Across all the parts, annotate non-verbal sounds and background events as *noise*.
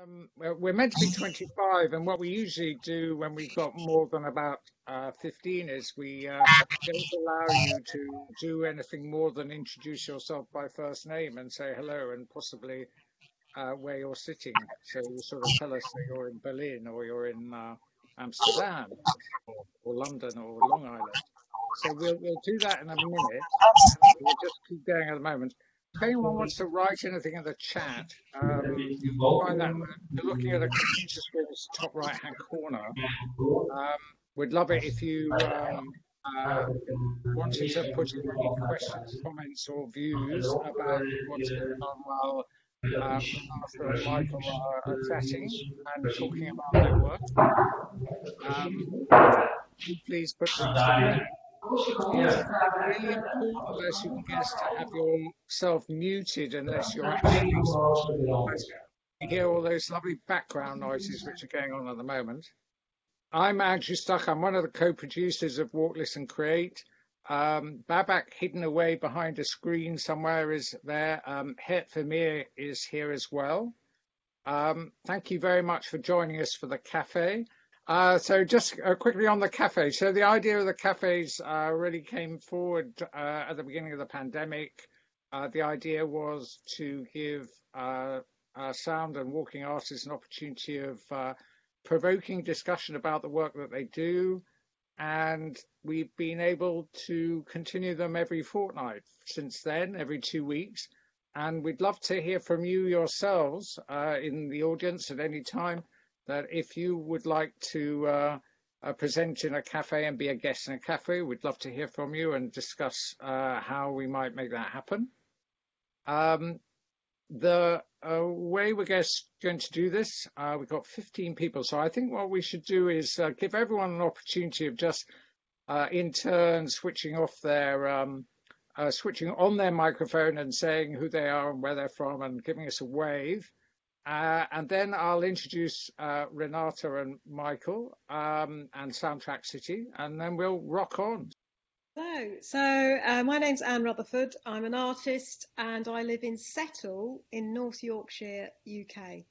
Um, we're meant to be 25, and what we usually do when we've got more than about uh, 15 is we uh, don't allow you to do anything more than introduce yourself by first name and say hello and possibly uh, where you're sitting. So you sort of tell us that you're in Berlin or you're in uh, Amsterdam or, or, London or Long Island. So we'll, we'll do that in a minute. We'll just keep going at the moment. If anyone wants to write anything in the chat, um, find that you're looking at the computer screen's top right hand corner. Um, we'd love it if you um, uh, wanted to put in any questions, comments, or views about what's going on while um, after Michael are are chatting and talking about their work. Um, please put things in it's really important unless you to have yourself muted unless you're actually you hear all those lovely background noises which are going on at the moment. I'm Andrew Stuck. I'm one of the co-producers of Walk, Listen, Create. Um, Babak hidden away behind a screen somewhere is there. Um, Het Vermeer is here as well. Um, thank you very much for joining us for the cafe. Uh, so just uh, quickly on the cafe. So the idea of the cafes uh, really came forward uh, at the beginning of the pandemic. Uh, the idea was to give uh, sound and walking artists an opportunity of provoking discussion about the work that they do. And we've been able to continue them every fortnight since then, every two weeks. And we'd love to hear from you yourselves in the audience at any time that if you would like to uh, uh, present in a cafe and be a guest in a cafe, we'd love to hear from you and discuss uh, how we might make that happen. Um, the uh, way we're going to do this, uh, we've got 15 people, so I think what we should do is uh, give everyone an opportunity of just in turn switching off their um, switching on their microphone and saying who they are and where they're from and giving us a wave. Uh, and then I'll introduce uh, Renate and Michael um, and Soundtrackcity, and then we'll rock on. Hello, so uh, my name's Anne Rutherford. I'm an artist and I live in Settle in North Yorkshire, UK.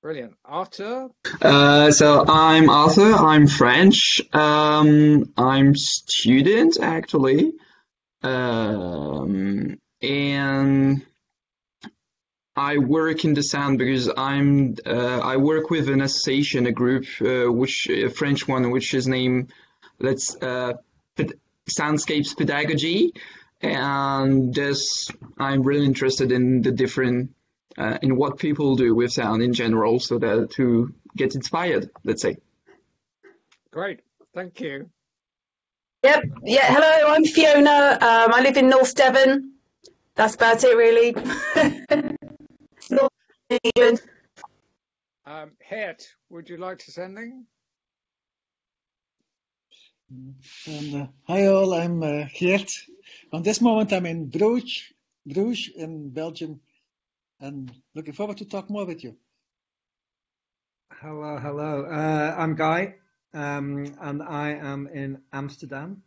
Brilliant. Arthur? Uh, so I'm Arthur, I'm French. Um, I'm student actually. Um, and I work in the sound because I'm uh, I work with an association, a group, uh, which a French one, which is named let's uh, Soundscapes Pedagogy, and this I'm really interested in the different uh, in what people do with sound in general, so that to get inspired, let's say. Great, thank you. Yep. Yeah. Hello, I'm Fiona. Um, I live in North Devon. That's about it, really. *laughs* Um, Het, would you like to say anything? And, uh, hi all, I'm uh, Geert. On this moment I'm in Bruges, Bruges in Belgium and looking forward to talk more with you. Hello, hello. Uh, I'm Guy um, and I am in Amsterdam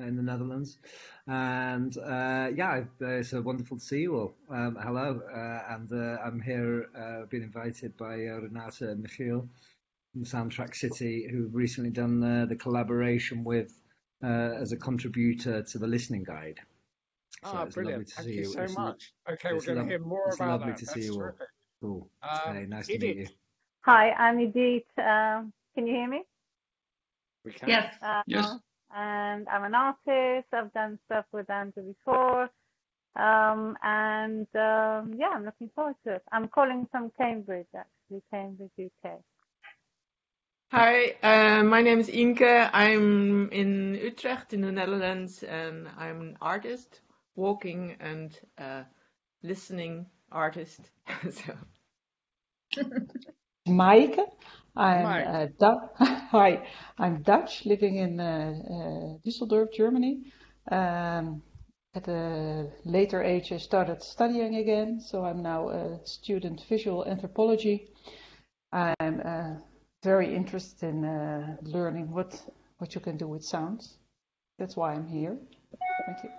in the Netherlands. And uh, yeah, it's uh, wonderful to see you all. Um, hello, uh, and uh, I'm here, uh, being invited by uh, Renate and Michiel from Soundtrackcity, who've recently done the collaboration with as a contributor to the listening guide. So ah, brilliant! Thank you, you, so it's much. Okay, we're going to hear more it's about lovely that. to That's see you terrific. all. Cool. Um, hey, nice Edith. to meet you. Hi, I'm Edith. can you hear me? We can. Yes. yes and I'm an artist. I've done stuff with Andrew before. Um, and um, yeah, I'm looking forward to it. I'm calling from Cambridge, actually, Cambridge, UK. Hi, uh, my name is Inke. I'm in Utrecht in the Netherlands, and I'm an artist, walking and uh, listening artist. *laughs* so. Mike. I'm uh, du- *laughs* hi. I'm Dutch, living in uh, uh, Düsseldorf, Germany. Um, at a later age, I started studying again, so I'm now a student visual anthropology. I'm uh, very interested in uh, learning what what you can do with sounds. That's why I'm here. Thank you.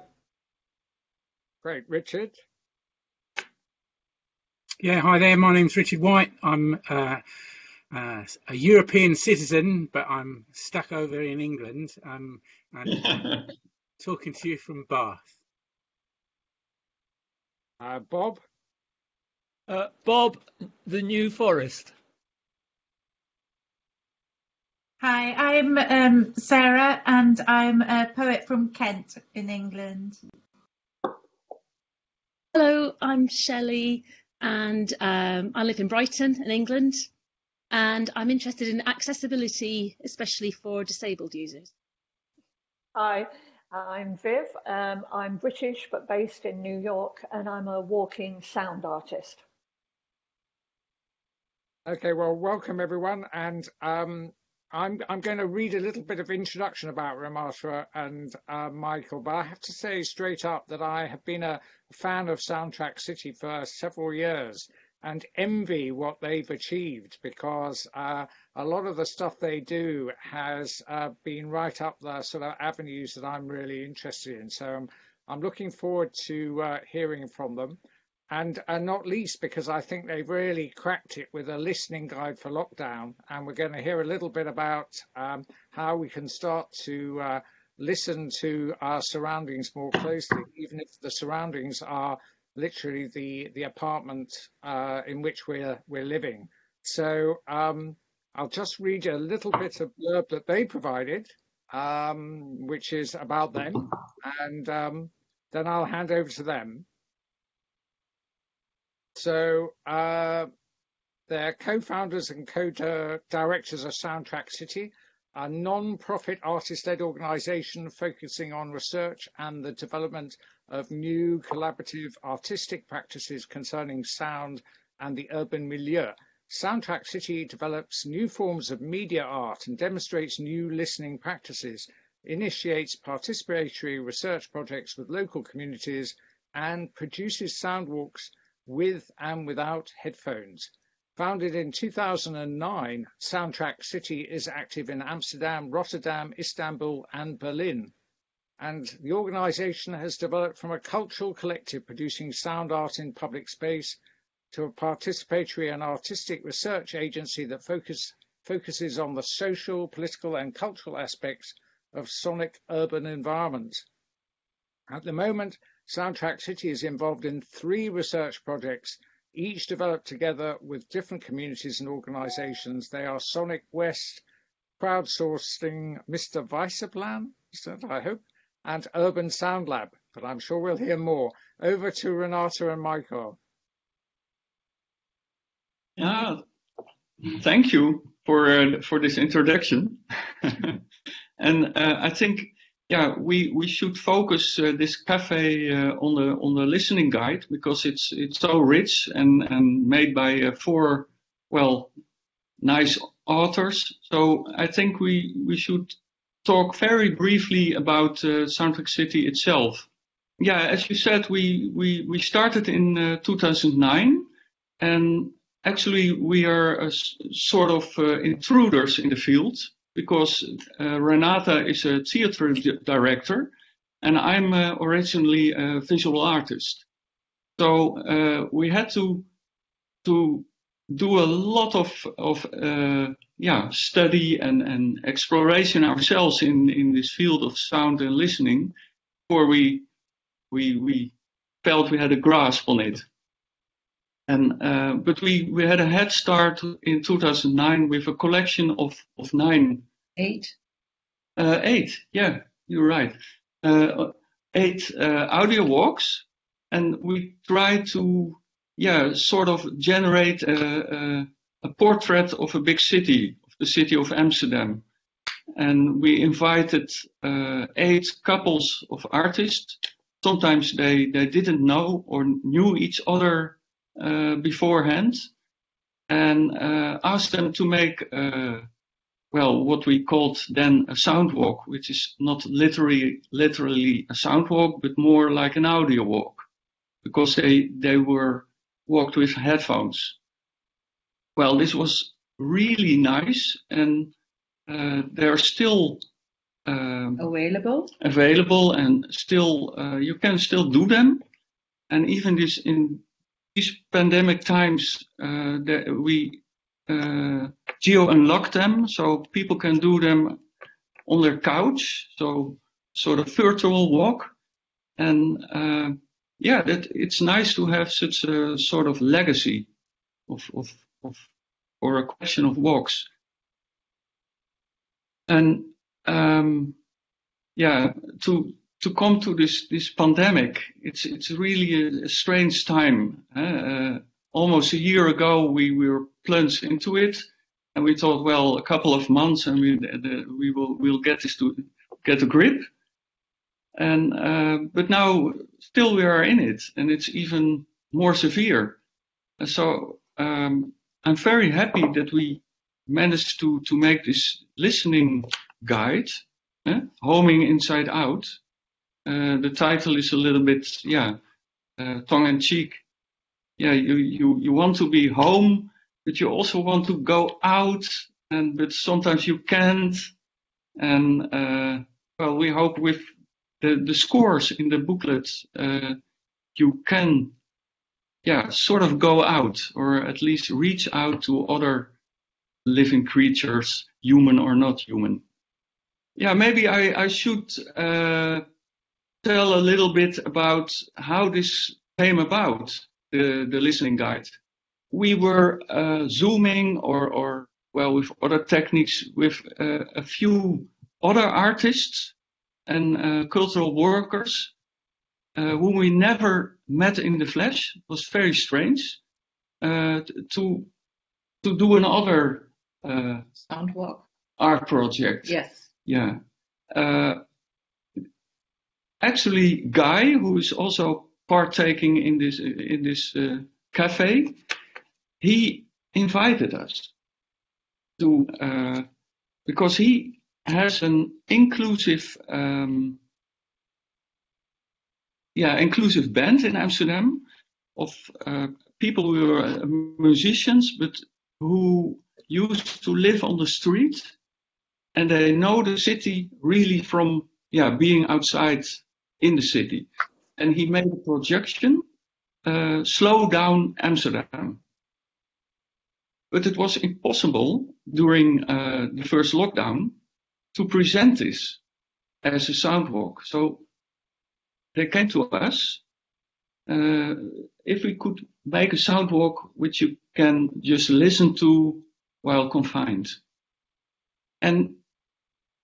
Great, Richard. Yeah, hi there. My name's Richard White. I'm uh, uh, a European citizen, but I'm stuck over in England. Um, and *laughs* talking to you from Bath. Uh, Bob? Uh, Bob, the New Forest. Hi, I'm um, Sarah and I'm a poet from Kent in England. Hello, I'm Shelley and um, I live in Brighton in England and I'm interested in accessibility, especially for disabled users. Hi, I'm Viv. Um, I'm British but based in New York and I'm a walking sound artist. Okay, well, welcome everyone. And um, I'm, I'm going to read a little bit of introduction about Renate and uh, Michael, but I have to say straight up that I have been a fan of Soundtrackcity for several years and envy what they've achieved because uh, a lot of the stuff they do has uh, been right up the sort of avenues that I'm really interested in. So I'm, I'm looking forward to uh, hearing from them and, and not least because I think they've really cracked it with a listening guide for lockdown. And we're going to hear a little bit about um, how we can start to uh, listen to our surroundings more closely, even if the surroundings are literally the the apartment uh, in which we're we're living. So um, I'll just read you a little bit of blurb that they provided, um, which is about them, and um, then I'll hand over to them. So uh, they're co-founders and co-directors of Soundtrackcity, a non-profit artist-led organization focusing on research and the development of new collaborative artistic practices concerning sound and the urban milieu. Soundtrackcity develops new forms of media art and demonstrates new listening practices, initiates participatory research projects with local communities, and produces sound walks with and without headphones. Founded in 2009, Soundtrackcity is active in Amsterdam, Rotterdam, Istanbul, and Berlin. And the organization has developed from a cultural collective producing sound art in public space to a participatory and artistic research agency that focus, focuses on the social, political, and cultural aspects of sonic urban environments. At the moment, Soundtrackcity is involved in three research projects, each developed together with different communities and organizations. They are Sonic West, crowdsourcing Mr. Weisseplan, I hope, and Urban Sound Lab, but I'm sure we'll hear more. Over to Renate and Michael. Yeah, thank you for uh, for this introduction. *laughs* and uh, I think yeah, we, we should focus uh, this cafe uh, on the on the listening guide because it's it's so rich and and made by uh, four well nice authors. So I think we we should talk very briefly about uh, Soundtrackcity itself. Yeah, as you said, we we we started in uh, 2009, and actually we are a, sort of uh, intruders in the field because uh, Renate is a theater director and I'm uh, originally a visual artist. So uh, we had to to do a lot of of uh, yeah study and and exploration ourselves in in this field of sound and listening before we we we felt we had a grasp on it. And uh, but we we had a head start in 2009 with a collection of of nine. Eight. Uh, eight. Yeah, you're right. Uh, eight uh, audio walks, and we tried to yeah sort of generate a, a, a portrait of a big city, of the city of Amsterdam. And we invited uh, eight couples of artists. Sometimes they, they didn't know or knew each other uh, beforehand and uh, asked them to make, uh, well, what we called then a sound walk, which is not literally, literally a sound walk, but more like an audio walk, because they, they were walked with headphones. Well, this was really nice, and uh, they're still um, available. Available, and still uh, you can still do them, and even this in these pandemic times, uh, that we uh, geo unlock them so people can do them on their couch, so sort of virtual walk. And uh, yeah, that it's nice to have such a sort of legacy of, of, of or a question of walks. And um, yeah, to to come to this this pandemic, it's it's really a, a strange time. Uh, almost a year ago, we, we were plunged into it, and we thought, well, a couple of months, and we the, we will we'll get this to get a grip. And uh, but now still we are in it, and it's even more severe. So um, I'm very happy that we managed to to make this listening guide, eh? homing inside out. Uh, the title is a little bit, yeah, uh, tongue in cheek. Yeah, you, you, you want to be home, but you also want to go out, and but sometimes you can't. And uh, well, we hope with the, the scores in the booklet, uh, you can, yeah, sort of go out or at least reach out to other living creatures, human or not human. Yeah, maybe I, I should uh, tell a little bit about how this came about, the, the listening guide. We were uh, zooming or, or, well, with other techniques with uh, a few other artists and uh, cultural workers uh, whom we never met in the flesh. It was very strange uh, to to do another uh, Soundwalk. art project. Yes. Yeah. Uh, actually, Guy, who is also partaking in this in this uh, cafe, he invited us to uh, because he has an inclusive um, yeah inclusive band in Amsterdam of uh, people who are uh, musicians but who used to live on the street and they know the city really from yeah being outside in the city. And he made a projection uh, slow down Amsterdam. But it was impossible during uh, the first lockdown to present this as a sound walk. So they came to us uh, if we could make a sound walk which you can just listen to while confined. And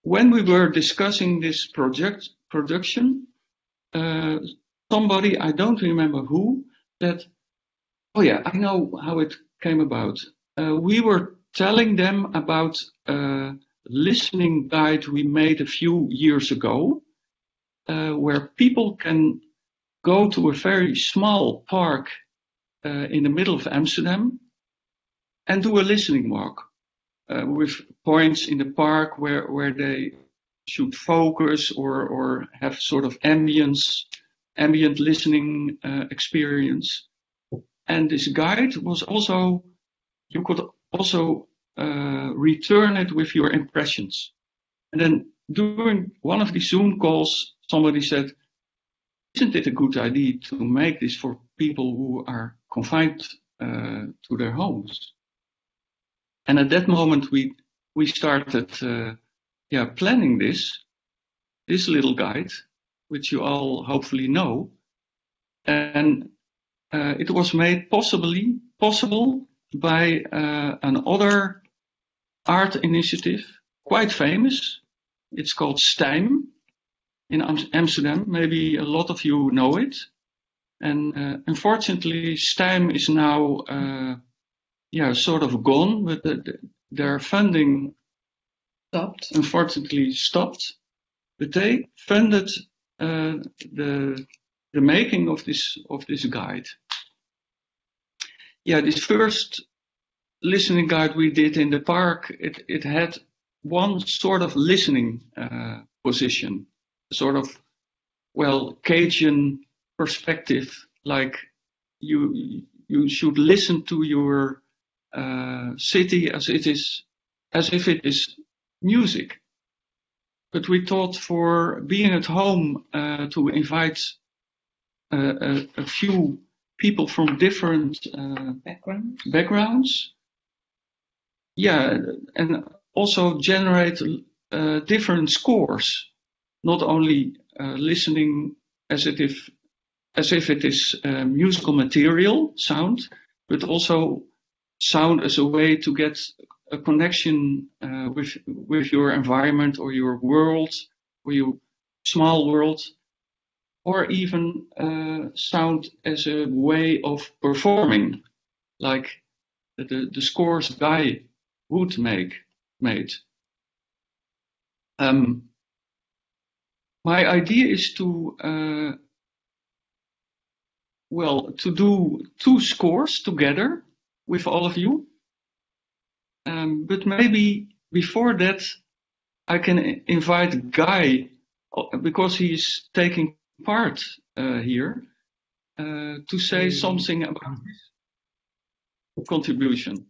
when we were discussing this project production, uh, somebody I don't remember who said, "Oh yeah, I know how it came about." Uh, we were telling them about a listening guide we made a few years ago, uh, where people can go to a very small park uh, in the middle of Amsterdam and do a listening walk uh, with points in the park where, where they should focus or, or have sort of ambience, ambient listening uh, experience. And this guide was also, you could also uh, return it with your impressions. And then during one of the Zoom calls, somebody said, isn't it a good idea to make this for people who are confined uh, to their homes? And at that moment, we we started, uh, yeah, planning this this little guide, which you all hopefully know, and uh, it was made possibly possible by uh, another art initiative, quite famous. It's called STEIM in Amsterdam. Maybe a lot of you know it. And uh, unfortunately, STEIM is now, uh, yeah, sort of gone, but the, the, their funding stopped. Unfortunately, stopped. But they funded uh, the the making of this of this guide. Yeah, this first listening guide we did in the park, it it had one sort of listening uh, position, sort of well Cagean perspective, like you you should listen to your uh, city as it is as if it is music. But we thought for being at home uh, to invite uh, a, a, few people from different uh, backgrounds. backgrounds. Yeah, and also generate uh, different scores, not only uh, listening as if as if it is uh, musical material, sound, but also sound as a way to get a connection uh, with with your environment or your world or your small world, or even uh, sound as a way of performing, like the the scores Guy would make made. Um, my idea is to uh, well to do two scores together with all of you. Um, but maybe before that, I can invite Guy because he's taking part uh, here uh, to say something about his contribution.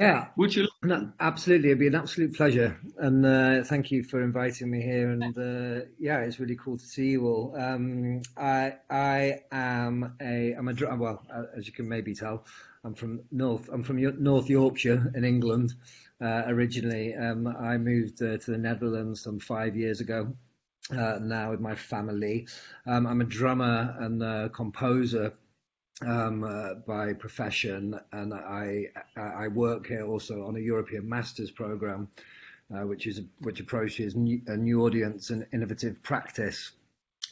Yeah. Would you? No, absolutely. It'd be an absolute pleasure. And uh, thank you for inviting me here. And uh, yeah, it's really cool to see you all. Um, I I am a I'm a well as you can maybe tell, I'm from North I'm from North Yorkshire in England uh, originally. Um, I moved uh, to the Netherlands some five years ago. Uh, now with my family, um, I'm a drummer and a composer um, uh, by profession, and I I work here also on a European Masters program, uh, which is which approaches new, a new audience and innovative practice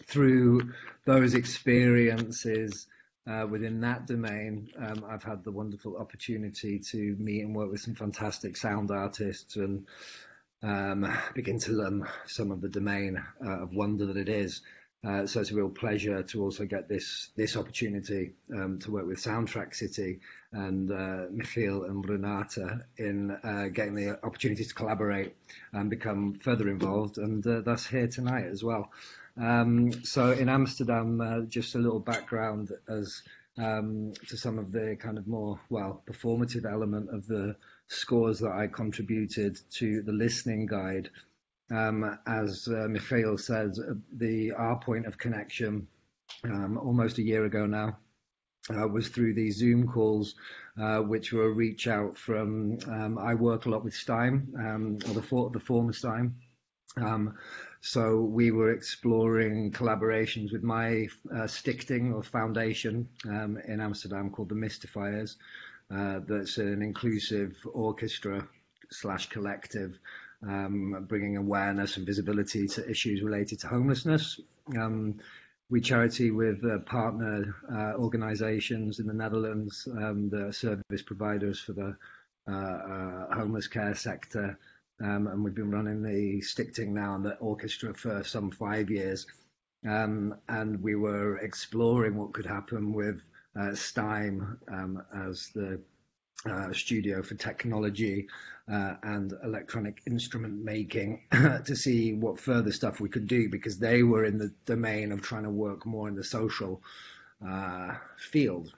through those experiences. Uh, within that domain, um, I've had the wonderful opportunity to meet and work with some fantastic sound artists and um, begin to learn some of the domain uh, of wonder that it is. Uh, so it's a real pleasure to also get this this opportunity um, to work with Soundtrackcity and uh, Michiel and Renate in uh, getting the opportunity to collaborate and become further involved, and uh, that's here tonight as well. Um, so in Amsterdam, uh, just a little background as um, to some of the kind of more well performative element of the scores that I contributed to the listening guide. Um, as uh, Michiel said, uh, the our point of connection um, almost a year ago now uh, was through these Zoom calls, uh, which were a reach out from. Um, I work a lot with STEIM, um, or the, for, the former STEIM. Um, so we were exploring collaborations with my uh, stichting or foundation um, in Amsterdam called the Mystifiers. Uh, that's an inclusive orchestra slash collective um, bringing awareness and visibility to issues related to homelessness. Um, we charity with uh, partner uh, organisations in the Netherlands, um, the service providers for the uh, uh, homeless care sector, um, and we've been running the Stichting now and the orchestra for some five years. Um, and we were exploring what could happen with uh, STEIM um, as the uh, studio for technology uh, and electronic instrument making *laughs* to see what further stuff we could do because they were in the domain of trying to work more in the social uh, field.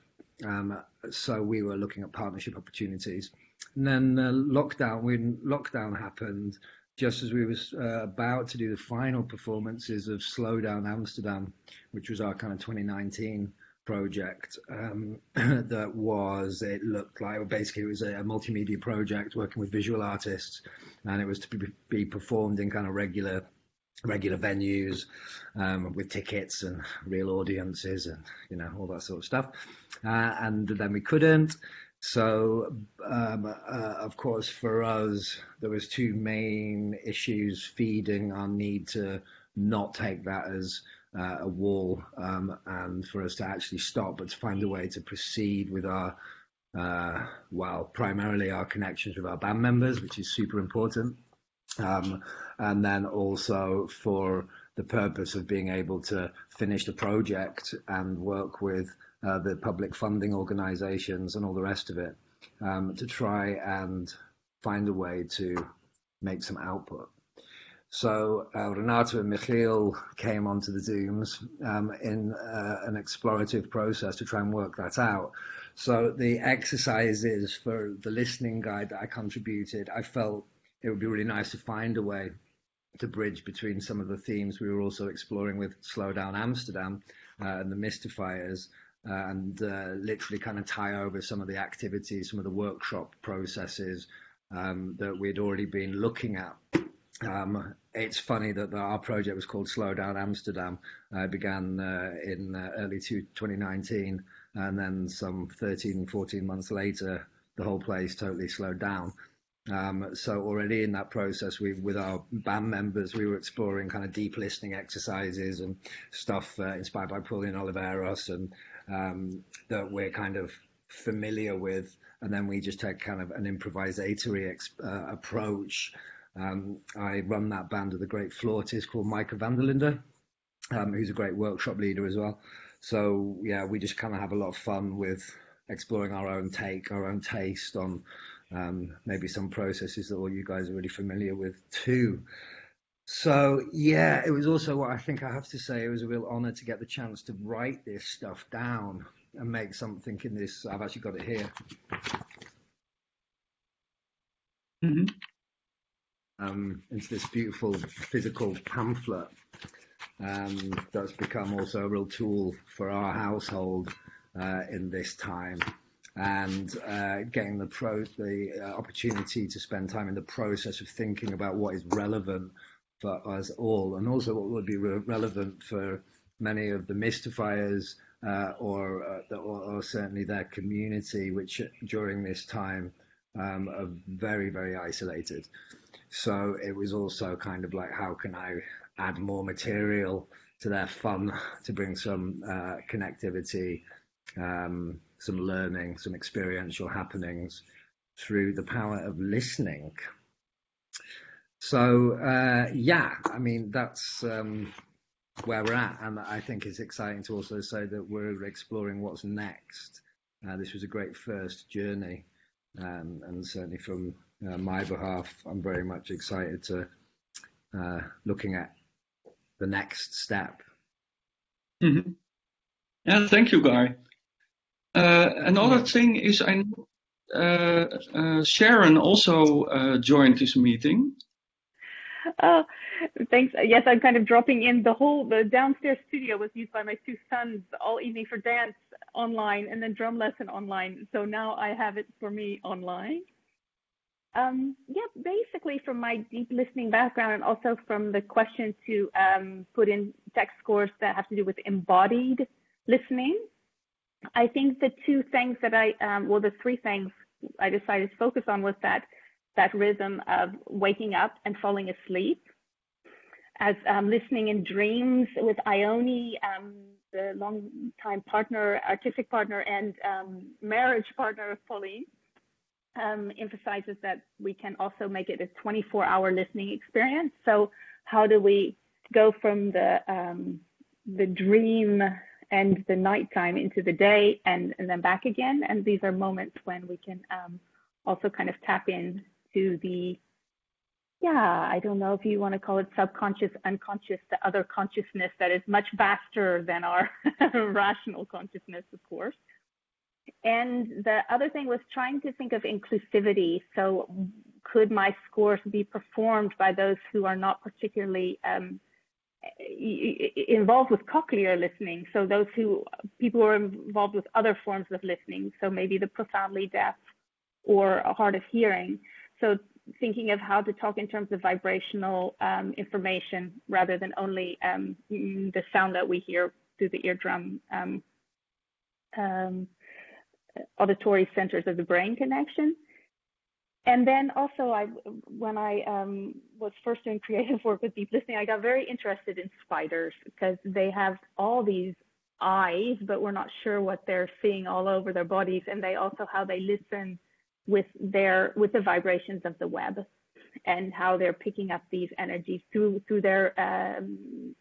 Um, so we were looking at partnership opportunities. And then uh, lockdown, when lockdown happened, just as we was uh, about to do the final performances of Slow Down Amsterdam, which was our kind of 2019 project um, *clears throat* that was it looked like basically it was a, multimedia project working with visual artists and it was to be, be performed in kind of regular regular venues um, with tickets and real audiences and you know all that sort of stuff. Uh, and then we couldn't. So um, uh, of course for us there was two main issues feeding our need to not take that as uh, a wall um, and for us to actually stop, but to find a way to proceed with our, uh, well, primarily our connections with our band members, which is super important. Um, and then also for the purpose of being able to finish the project and work with uh, the public funding organizations and all the rest of it um, to try and find a way to make some output. So uh, Renate and Michiel came onto the Zooms um, in uh, an explorative process to try and work that out. So the exercises for the listening guide that I contributed, I felt it would be really nice to find a way to bridge between some of the themes we were also exploring with Slow Down Amsterdam uh, and the mystifiers, uh, and uh, literally kind of tie over some of the activities, some of the workshop processes um, that we'd already been looking at. Um, it's funny that our project was called Slow Down Amsterdam. Uh, began uh, in uh, early 2019, and then some 13, 14 months later, the whole place totally slowed down. Um, so already in that process, we with our band members, we were exploring kind of deep listening exercises and stuff uh, inspired by Pauline Oliveros and um, that we're kind of familiar with, and then we just take kind of an improvisatory uh, approach. Um, I run that band with a great flautist called Micah Vanderlinde, um, who's a great workshop leader as well. So yeah, we just kind of have a lot of fun with exploring our own take, our own taste on um, maybe some processes that all you guys are really familiar with too. So yeah, it was also what I think I have to say. It was a real honor to get the chance to write this stuff down and make something in this. I've actually got it here. Mm-hmm. Um, into this beautiful physical pamphlet um, that's become also a real tool for our household uh, in this time. And uh, getting the pro the uh, opportunity to spend time in the process of thinking about what is relevant for us all, and also what would be re- relevant for many of the mystifiers uh, or, uh, or, or certainly their community, which during this time um, are very very isolated. So it was also kind of like, how can I add more material to their fun to bring some uh, connectivity. Um, some learning, some experiential happenings through the power of listening. So uh, yeah, I mean that's um, where we're at, and I think it's exciting to also say that we're exploring what's next. Uh, this was a great first journey, um, and certainly from uh, my behalf, I'm very much excited to uh, looking at the next step. Mm-hmm. Yeah, thank you, Guy. Uh, another thing is I uh, uh, Sharon also uh, joined this meeting. *laughs* Oh, thanks. Yes, I'm kind of dropping in. The whole the downstairs studio was used by my two sons all evening for dance online and then drum lesson online. So now I have it for me online. Um, yeah, basically from my deep listening background and also from the question to um, put in text scores that have to do with embodied listening. I think the two things that I, um, well, the three things I decided to focus on was that that rhythm of waking up and falling asleep, as um, listening in dreams with Ione, um, the long-time partner, artistic partner, and um, marriage partner of Pauline, um, emphasizes that we can also make it a 24-hour listening experience. So, how do we go from the um, the dream and the nighttime into the day and, and then back again. And these are moments when we can um, also kind of tap in to the, yeah, I don't know if you want to call it subconscious, unconscious, the other consciousness that is much vaster than our *laughs* rational consciousness, of course. And the other thing was trying to think of inclusivity. So, could my scores be performed by those who are not particularly um, involved with cochlear listening. So those who people who are involved with other forms of listening, so maybe the profoundly deaf or hard of hearing. So thinking of how to talk in terms of vibrational um, information rather than only um, the sound that we hear through the eardrum um, um auditory centers of the brain connection. And then also, I when I um, was first doing creative work with deep listening, I got very interested in spiders because they have all these eyes, but we're not sure what they're seeing all over their bodies, and they also how they listen with their with the vibrations of the web, and how they're picking up these energies through through their um,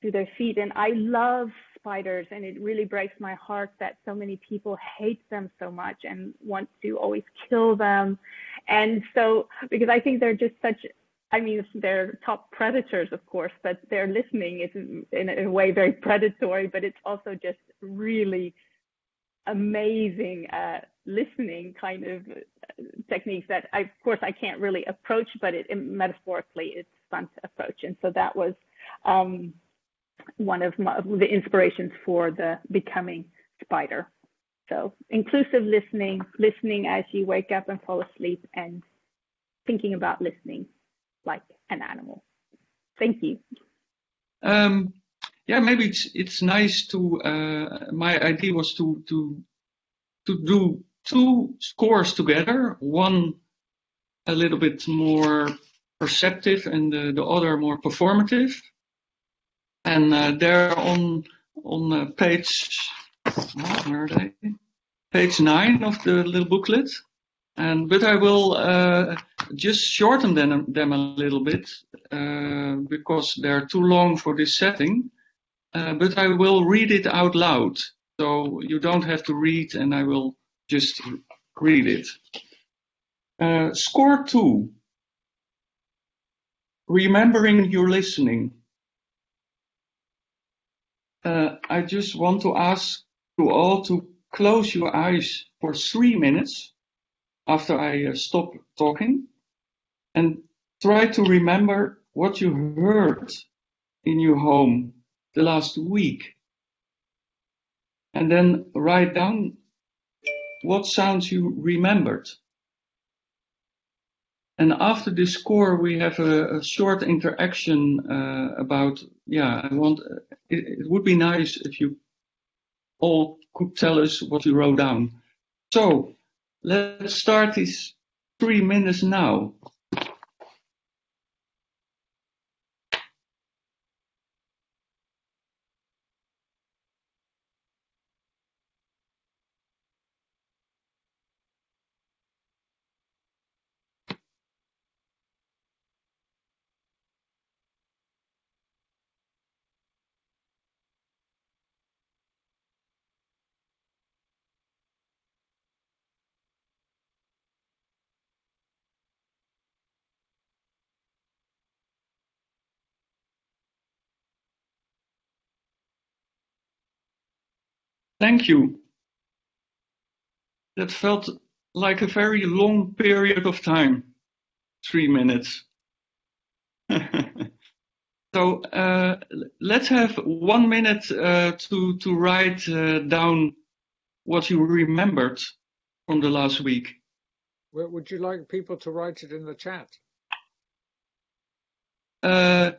through their feet. And I love spiders and it really breaks my heart that so many people hate them so much and want to always kill them and so because i think they're just such i mean they're top predators of course but their listening is in a way very predatory but it's also just really amazing uh, listening kind of uh, techniques that I, of course I can't really approach, but it, it, metaphorically it's fun to approach. And so that was um, one of my, the inspirations for the becoming spider. So inclusive listening, listening as you wake up and fall asleep, and thinking about listening like an animal. Thank you. Um, yeah, maybe it's it's nice to. Uh, my idea was to to to do two scores together. One a little bit more perceptive, and the, the other more performative. And uh, there on on uh, page where are they? Page nine of the little booklet. And but I will uh, just shorten them, them a little bit uh, because they're too long for this setting. Uh, but I will read it out loud, so you don't have to read, and I will just read it. Uh, score two. Remembering your listening. Uh, I just want to ask you all to close your eyes for three minutes after I uh, stop talking and try to remember what you heard in your home the last week. And then write down what sounds you remembered. And after this score, we have a, a short interaction uh, about, yeah, I want, it, it would be nice if you all could tell us what you wrote down. So let's start these three minutes now. Thank you. That felt like a very long period of time, three minutes. *laughs* so uh, let's have one minute uh, to to write uh, down what you remembered from the last week. Well, Would you like people to write it in the chat? Uh,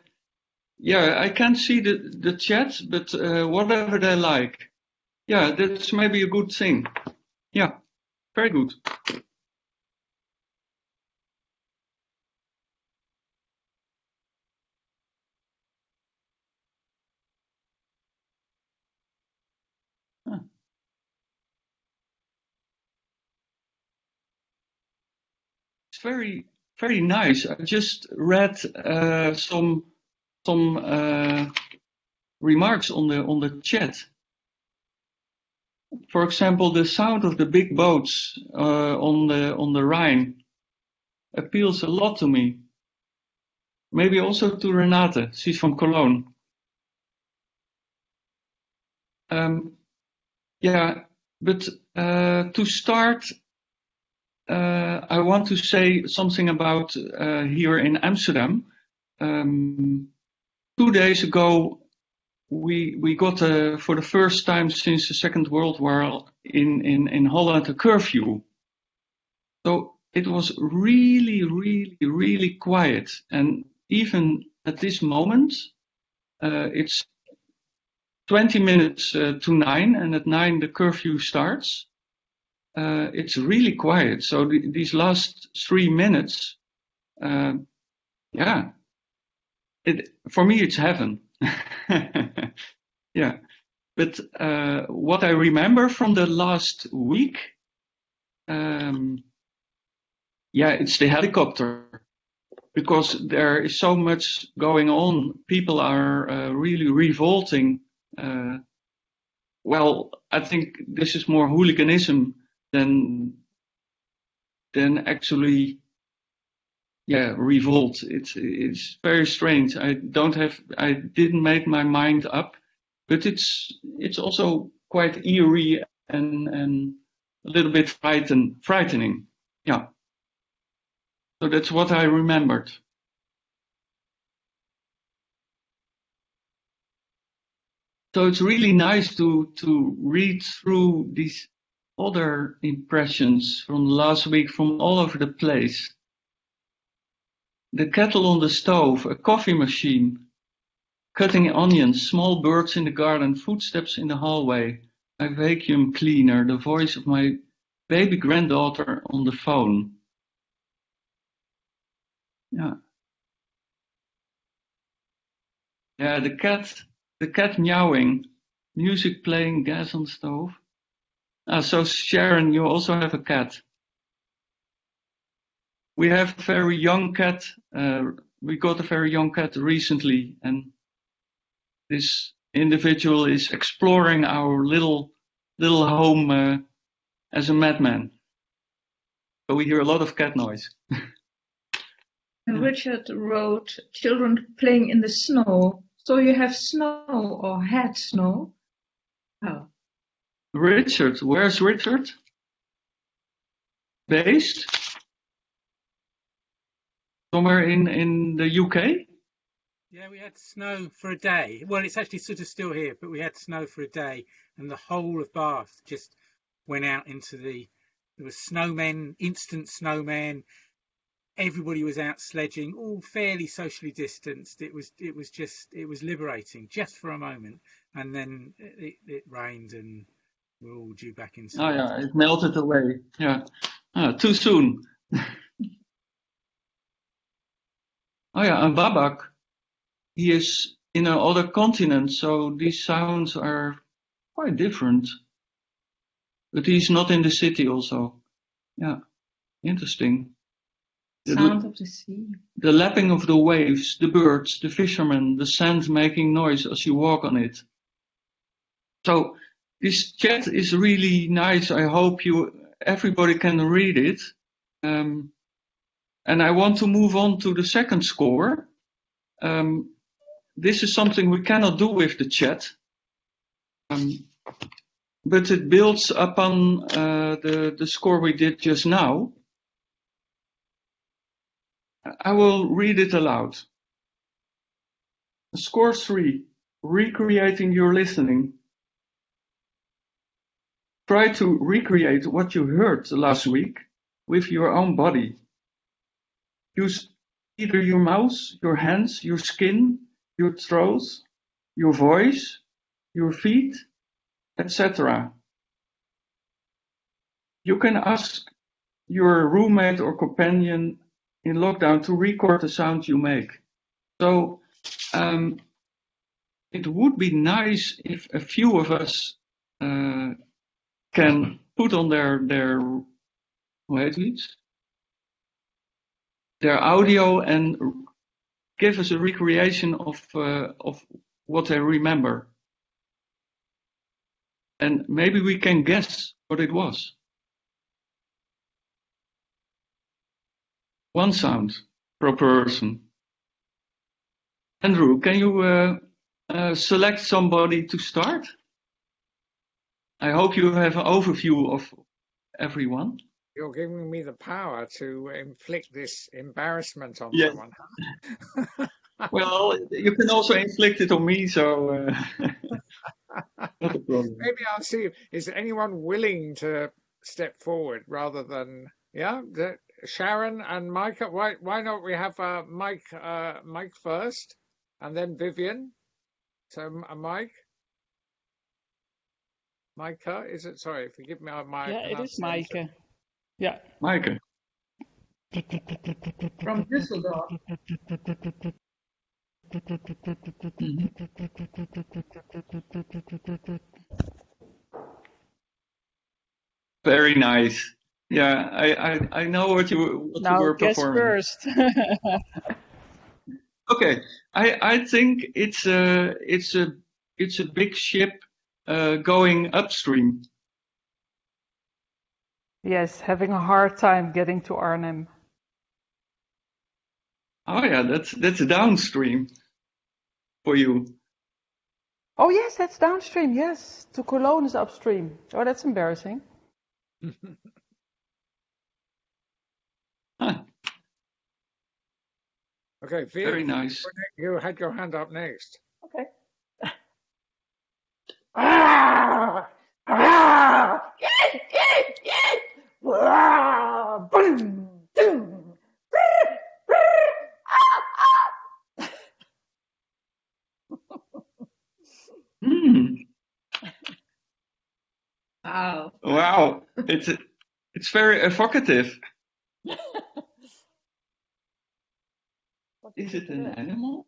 yeah, I can't see the the chat, but uh, whatever they like. Yeah, that's maybe a good thing. Yeah, very good. It's very, very nice. I just read uh, some some uh, remarks on the on the chat. For example, the sound of the big boats uh, on the on the Rhine appeals a lot to me. Maybe also to Renate. She's from Cologne. Um, yeah, but uh, to start, uh, I want to say something about uh, here in Amsterdam. Um, two days ago, we we got uh, for the first time since the Second World War in in in Holland a curfew. So it was really, really, really quiet, and even at this moment, uh, it's 20 minutes uh, to nine, and at nine the curfew starts. Uh, it's really quiet. So the, these last three minutes, uh, yeah, it for me it's heaven. *laughs* yeah, but uh, what I remember from the last week, um, yeah, it's the helicopter because there is so much going on. People are uh, really revolting. Uh, well, I think this is more hooliganism than than actually yeah revolt. It's it's very strange. I don't have i didn't make my mind up but it's it's also quite eerie and and a little bit frighten, frightening. Yeah. So that's what i remembered. So it's really nice to to read through these other impressions from last week from all over the place. The kettle on the stove, a coffee machine, cutting onions, small birds in the garden, footsteps in the hallway, a vacuum cleaner, the voice of my baby granddaughter on the phone. Yeah. Yeah, the cat, the cat meowing, music playing, gas on stove. Ah, so Sharon, you also have a cat. We have a very young cat. Uh, we got a very young cat recently, and this individual is exploring our little little home uh, as a madman. So we hear a lot of cat noise. *laughs* And Richard wrote children playing in the snow. So you have snow or had snow? Oh. Richard, where's Richard? Based? Somewhere in, in the UK? Yeah, we had snow for a day. Well, it's actually sort of still here, but we had snow for a day, and the whole of Bath just went out into the. There were snowmen, instant snowmen. Everybody was out sledging, all fairly socially distanced. It was, it was just, it was liberating, just for a moment, and then it, it rained, and we're all due back inside. Oh yeah, it melted away. Yeah, ah, too soon. *laughs* oh yeah, and Babak, he is in another continent, so these sounds are quite different. But he's not in the city also. Yeah, interesting. The, Sound of the sea. the lapping of the waves, the birds, the fishermen, the sand making noise as you walk on it. So this chat is really nice. I hope you everybody can read it. Um, and I want to move on to the second score. Um, this is something we cannot do with the chat, um, but it builds upon uh, the the score we did just now. I will read it aloud. Score three: recreating your listening. Try to recreate what you heard last week with your own body. Use either your mouth, your hands, your skin, your throat, your voice, your feet, etc. You can ask your roommate or companion in lockdown to record the sound you make. So um, it would be nice if a few of us uh, can put on their their hoe heet iets? Their audio and give us a recreation of uh, of what they remember. And maybe we can guess what it was. One sound per person. Andrew, can you uh, uh, select somebody to start? I hope you have an overview of everyone. You're giving me the power to inflict this embarrassment on Yes. someone. *laughs* Well, you can also inflict it on me, so uh, *laughs* not a problem. Maybe I'll see. Is anyone willing to step forward rather than yeah? The, Sharon and Mike. Why why not we have uh, Mike uh, Mike first, and then Vivian. So uh, Mike. Micah, is it? Sorry, forgive me. My Yeah, it is pronunciation. Maaike. Yeah. Maaike. From Düsseldorf. Very nice. Yeah, I, I, I know what you, what you Now were guess performing. first. *laughs* Okay, I, I think it's a it's a it's a big ship uh, going upstream. Yes, having a hard time getting to Arnhem. Oh yeah, that's that's downstream for you. Oh yes, that's downstream. Yes, to Cologne is upstream. Oh, that's embarrassing. *laughs* Okay, Very nice. you had your hand up next. Okay. *laughs* Ah, ah, yeah, yeah, yeah. Ah. Hmm. Wow. Wow. It's it's very evocative. Is it an animal?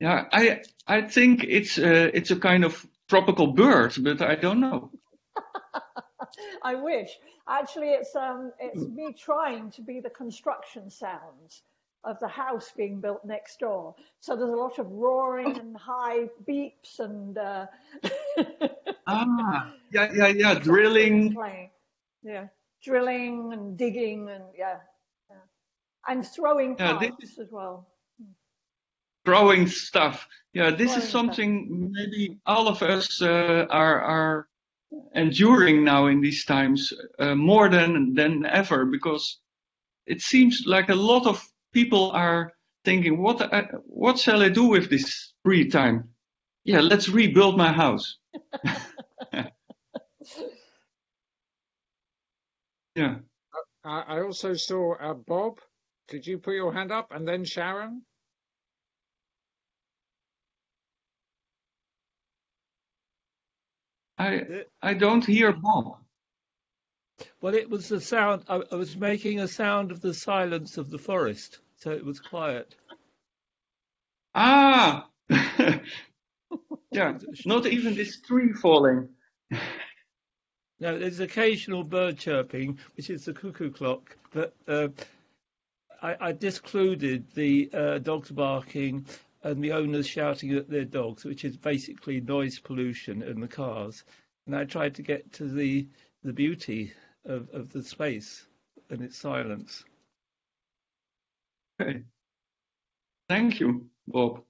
Yeah, I I think it's uh, it's a kind of tropical bird, but I don't know. *laughs* I wish. Actually, it's um, it's me trying to be the construction sounds of the house being built next door. So there's a lot of roaring and high beeps and uh, *laughs* Ah, yeah, yeah, yeah, drilling. playing. Yeah, drilling and digging and yeah, yeah. and throwing Yeah, this pipes as well. Growing stuff. Yeah, this Growing is stuff. something maybe all of us uh, are are enduring now in these times uh, more than than ever because it seems like a lot of people are thinking, what I, what shall I do with this free time? Yeah, let's rebuild my house. *laughs* yeah. I I also saw uh, Bob. Did you put your hand up? And then Sharon? I I don't hear Bob. Well, it was the sound. I, I was making a sound of the silence of the forest, so it was quiet. Ah, *laughs* yeah, not even this tree falling. No, there's occasional bird chirping, which is the cuckoo clock, but uh, I, I discluded the uh, dogs barking and the owners shouting at their dogs, which is basically noise pollution in the cars. And I tried to get to the the beauty of, of the space and its silence. Okay. Thank you, Bob.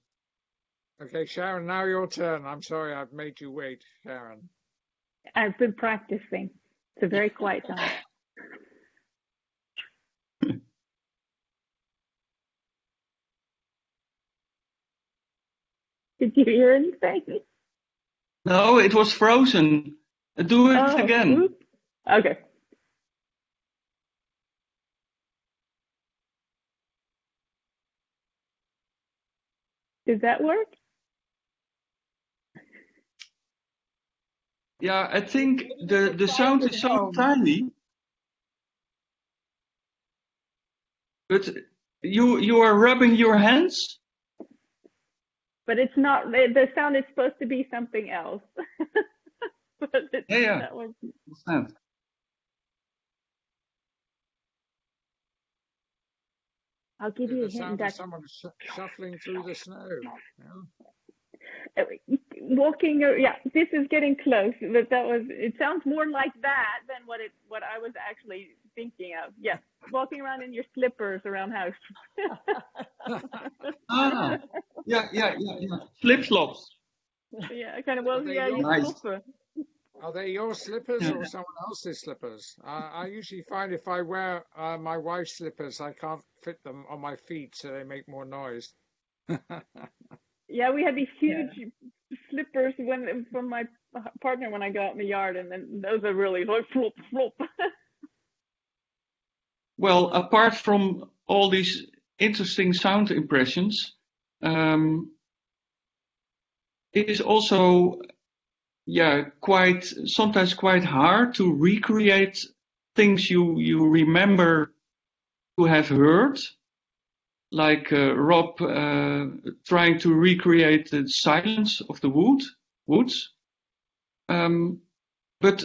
Okay, Sharon, now your turn. I'm sorry I've made you wait, Sharon. I've been practicing. It's a very quiet time. Did you hear anything? No, it was frozen. Do it Oh, again. oops. Okay. Did that work? Yeah, I think the the sound is so tiny. But you you are rubbing your hands. But it's not. The, the sound is supposed to be something else. *laughs* but it's, Yeah, yeah. that was Understand? I'll give The you a hint. sound of That someone sh- shuffling through the snow. Yeah. uh, walking. Yeah, this is getting close. But that was. It sounds more like that than what it what I was actually thinking of. Yes, walking around in your slippers around house. *laughs* Ah, yeah, yeah, yeah, yeah. Flip flops. yeah, kind of. Well, they yeah, your- you Nice. slipper. Are they your slippers or someone else's slippers? Uh, I usually find if I wear uh, my wife's slippers, I can't fit them on my feet, so they make more noise. *laughs* Yeah, we had these huge slippers when from my partner when I go out in the yard, and then those are really like flop flop. *laughs* Well, apart from all these interesting sound impressions, um, it is also, yeah, quite sometimes quite hard to recreate things you you remember to have heard, like uh, Rob uh, trying to recreate the silence of the wood woods. Um, but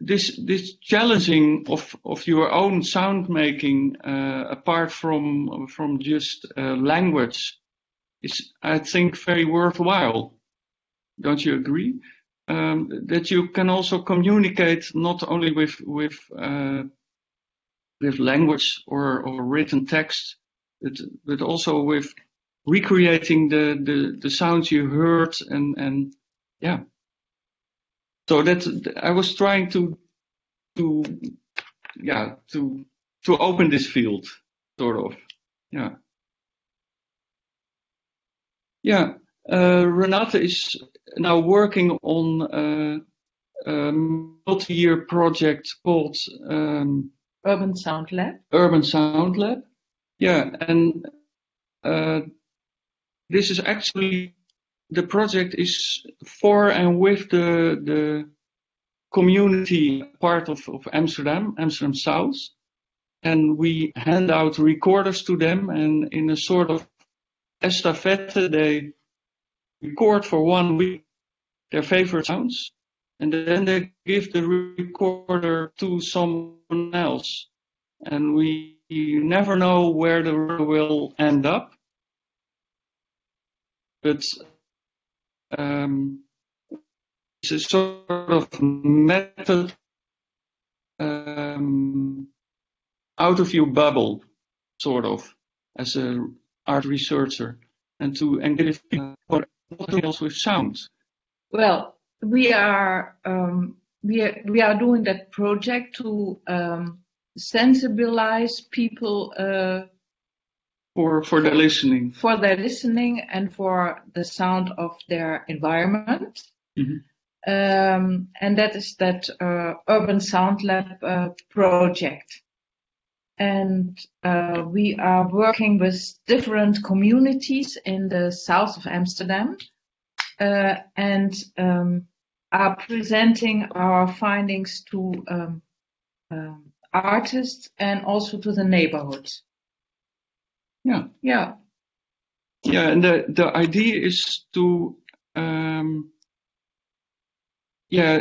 this this challenging of of your own sound making uh, apart from from just uh, language is I think very worthwhile. Don't you agree? Um, that you can also communicate not only with with uh, with language or, or written text, but but also with recreating the the, the sounds you heard and and yeah. So that I was trying to to yeah to to open this field sort of yeah Yeah, uh, Renate is now working on uh, a multi-year project called um, Urban Sound Lab. Urban Sound Lab. Yeah, and uh, this is actually the project is for and with the the community part of, of Amsterdam, Amsterdam South, and we hand out recorders to them, and in a sort of estafette, they record for one week their favorite sounds, and then they give the recorder to someone else, and we never know where the will end up, but um, it's a sort of method um, out of your bubble, sort of, as an art researcher, and to engage what else with sound. Well, we are um, we are, we are doing that project to um, sensibilize people uh, for for their listening for their listening and for the sound of their environment. Mhm. Um, and that is that uh, Urban Sound Lab uh, project. And uh, we are working with different communities in the south of Amsterdam uh, and um, are presenting our findings to um, um, artists and also to the neighborhood. Yeah. Yeah. Yeah, and the the idea is to um, yeah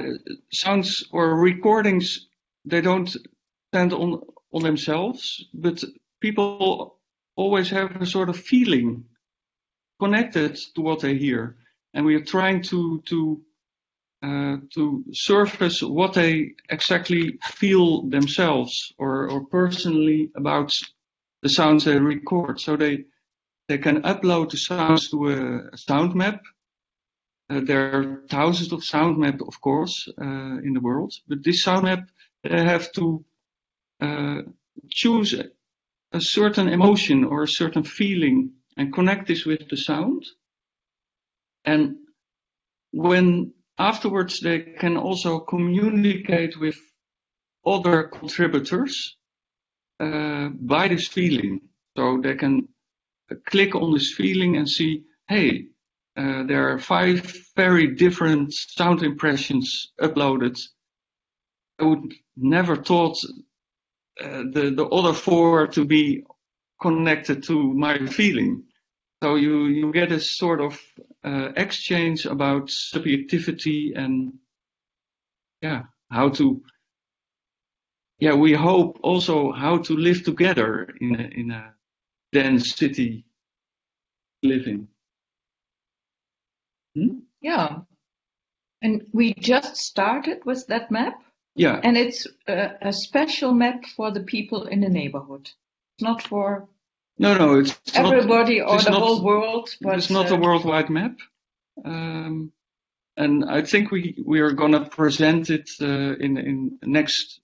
sounds or recordings they don't stand on on themselves, but people always have a sort of feeling connected to what they hear, and we are trying to to uh, to surface what they exactly feel themselves or or personally about the sounds they record. So they they can upload the sounds to a sound map. Uh, there are thousands of sound maps, of course, uh, in the world, but this sound map they have to uh, choose a, a certain emotion or a certain feeling and connect this with the sound. And when afterwards they can also communicate with other contributors by this feeling. So they can uh, click on this feeling and see, hey, uh, there are five very different sound impressions uploaded. I would never thought uh, the the other four to be connected to my feeling. So you you get a sort of uh, exchange about subjectivity and yeah how to yeah we hope also how to live together in a, in a dense city living. Hmm? Yeah. And we just started with that map. Yeah. And it's a, a special map for the people in the neighborhood. It's not for No, no, it's, it's not- everybody or it's the not- whole world. But it's not a uh, worldwide map. Um, and I think we, we are going to present it uh, in, in next.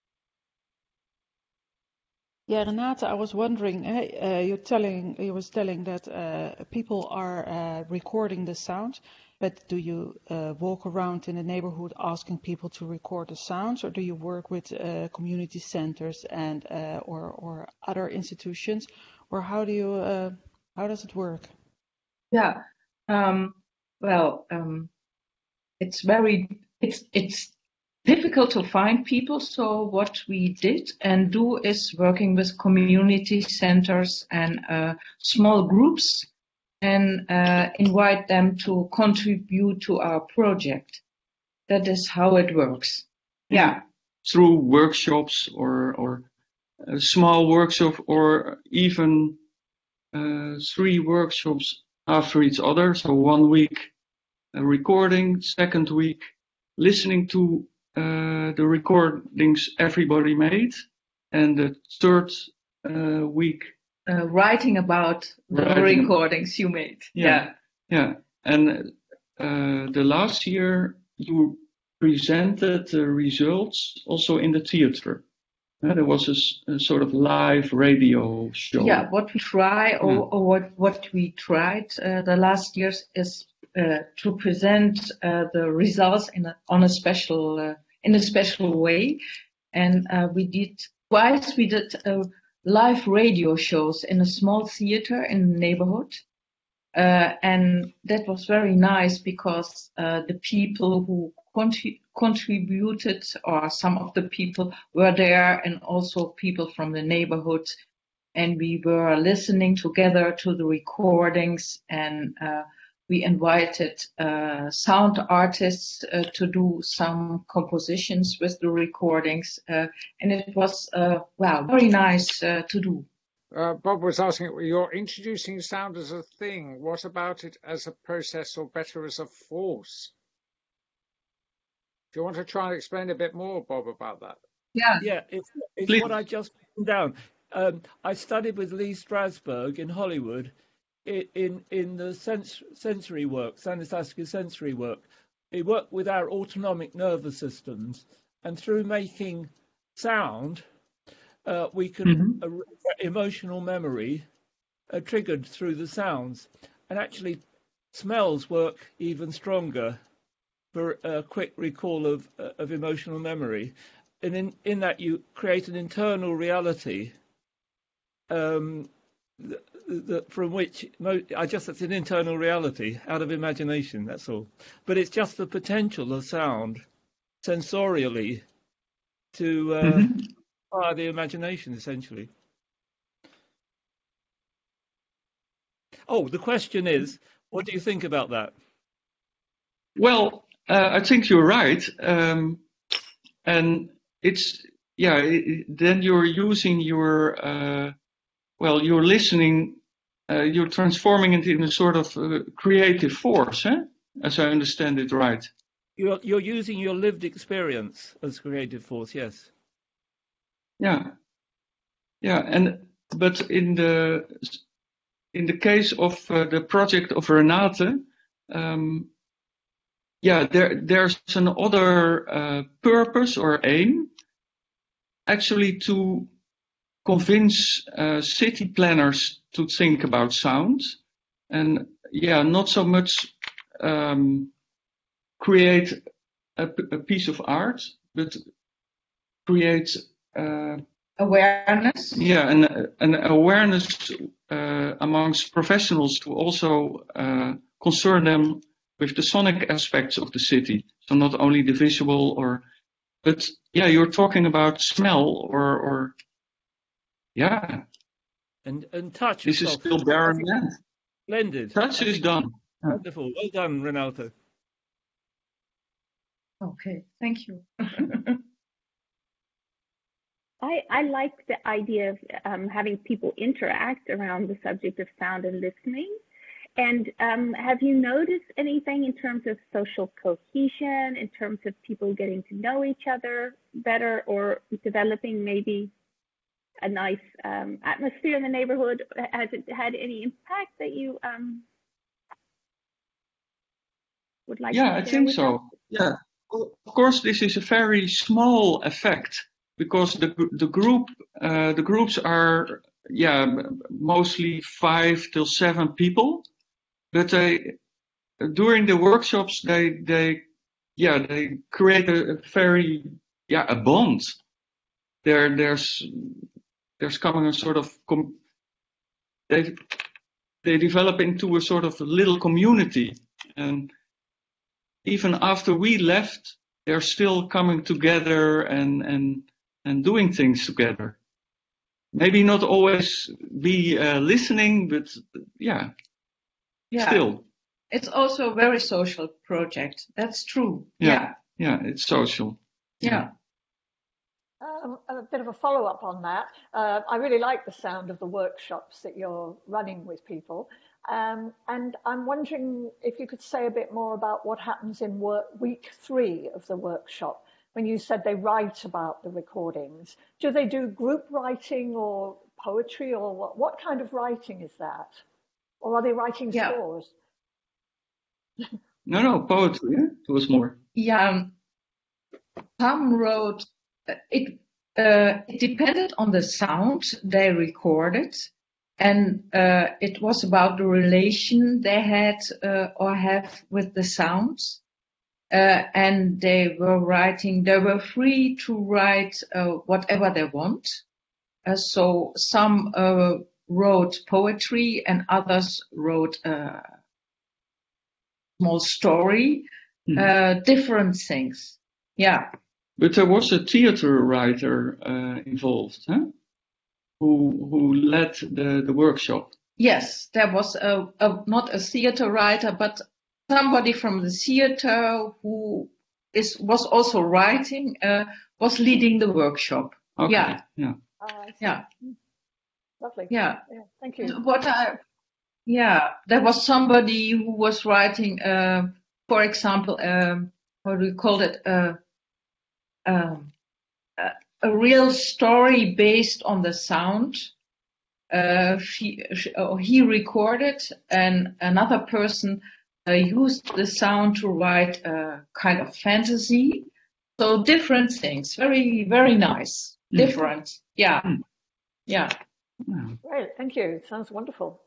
Yeah, Renate, I was wondering, eh, telling, you was telling that uh, people are recording the sound, but do you walk around in the neighborhood asking people to record the sounds, or do you work with community centers and or or other institutions, or how do you how does it work? Yeah. Um, well, um, it's very it's it's difficult to find people. So what we did and do is working with community centers and uh, small groups and uh, invite them to contribute to our project. That is how it works. Yeah. through workshops or or a small workshops or even uh, three workshops after each other. So one week uh, recording, second week listening to uh, the recordings everybody made, and the third uh, week Uh, writing about the Writing- recordings you made. yeah, yeah. And uh, the last year you presented the results also in the theater. Uh, there was a sort of live radio show. Yeah, what we try or, Yeah. or what, what we tried uh, the last years is uh, to present uh, the results in a, on a special uh, in a special way, and uh, we did twice. We did uh, live radio shows in a small theater in the neighborhood, uh, and that was very nice because uh, the people who contri- contributed, or some of the people were there, and also people from the neighborhood, and we were listening together to the recordings, and uh, we invited uh, sound artists uh, to do some compositions with the recordings, uh, and it was uh, wow, very nice uh, to do. Uh, Bob was asking, you're introducing sound as a thing. What about it as a process or better as a force? Do you want to try and explain a bit more, Bob, about that? Yeah, yeah, it's, it's what I just written down. Um, I studied with Lee Strasberg in Hollywood i- in in the sens- sensory work, Stanislavski sensory work. He worked with our autonomic nervous systems, and through making sound, uh, we can uh, emotional memory uh, triggered through the sounds, and actually smells work even stronger for a quick recall of uh, of emotional memory, and in in that you create an internal reality. Um, th- th- from which mo- I just it's an internal reality out of imagination. That's all. But it's just the potential of sound sensorially to uh, Mhm. inspire the imagination, essentially. Oh, the question is, what do you think about that? Well, uh, I think you're right, um, and it's yeah. i i- then you're using your uh, well, you're listening, uh, you're transforming it in a sort of uh, creative force, eh? as I understand it, right? You're you're using your lived experience as creative force. Yes. Yeah, yeah, and but in the in the case of uh, the project of Renate, um, yeah, there there's another uh, purpose or aim, actually to convince uh, city planners to think about sound, and yeah, not so much um, create a piece of art, but create uh, Awareness. yeah, an, an awareness uh, amongst professionals to also uh, concern them with the sonic aspects of the city. So not only the visual or, but yeah, you're talking about smell or, or yeah, And and touch. this as is well. still barren land. Splendid. Touch is done. Wonderful. Well done, Ronaldo. Okay, thank you. *laughs* I, I like the idea of um, having people interact around the subject of sound and listening. And um, have you noticed anything in terms of social cohesion, in terms of people getting to know each other better, or developing maybe a nice um, atmosphere in the neighborhood? Has it had any impact that you um, would like Yeah, I think so. us? Yeah, of course, this is a very small effect because the the group uh, the groups are yeah mostly five till seven people, but they during the workshops they they yeah they create a, a very yeah a bond. There there's there's coming a sort of com- they they develop into a sort of little community and even after we left, they're still coming together and and and doing things together. Maybe not always be uh, listening, but yeah, Yeah. still, It's also a very social project. That's true. yeah, yeah, it's social. Yeah. Um, a bit of a follow up on that. Uh, I really like the sound of the workshops that you're running with people. Um, and I'm wondering if you could say a bit more about what happens in work, week three of the workshop when you said they write about the recordings. Do they do group writing or poetry or what, what kind of writing is that? Or are they writing Yeah. scores? No, no, poetry. Yeah? It was more. Yeah. um, Pam wrote uh, it. Uh, it depended on the sound they recorded, and uh, it was about the relation they had uh, or have with the sounds. Uh, and they were writing, they were free to write uh, whatever they want. Uh, so some wrote poetry and others wrote a small story, Mhm. different things. Yeah. But there was a theater writer uh, involved, huh? Who who led the, the workshop. Yes, there was a, a not a theater writer, but somebody from the theater who is was also writing, uh, was leading the workshop. Okay. Yeah, Yeah. Oh, I see. yeah, Lovely. yeah. Thank you. What I, yeah, there was somebody who was writing, uh, for example, um, what do we call it? Um, a, a real story based on the sound. Uh, she, she, oh, he recorded, and another person uh, used the sound to write a kind of fantasy. So different things, very very nice, Mm. different. Yeah, yeah, Great. Thank you. Sounds wonderful.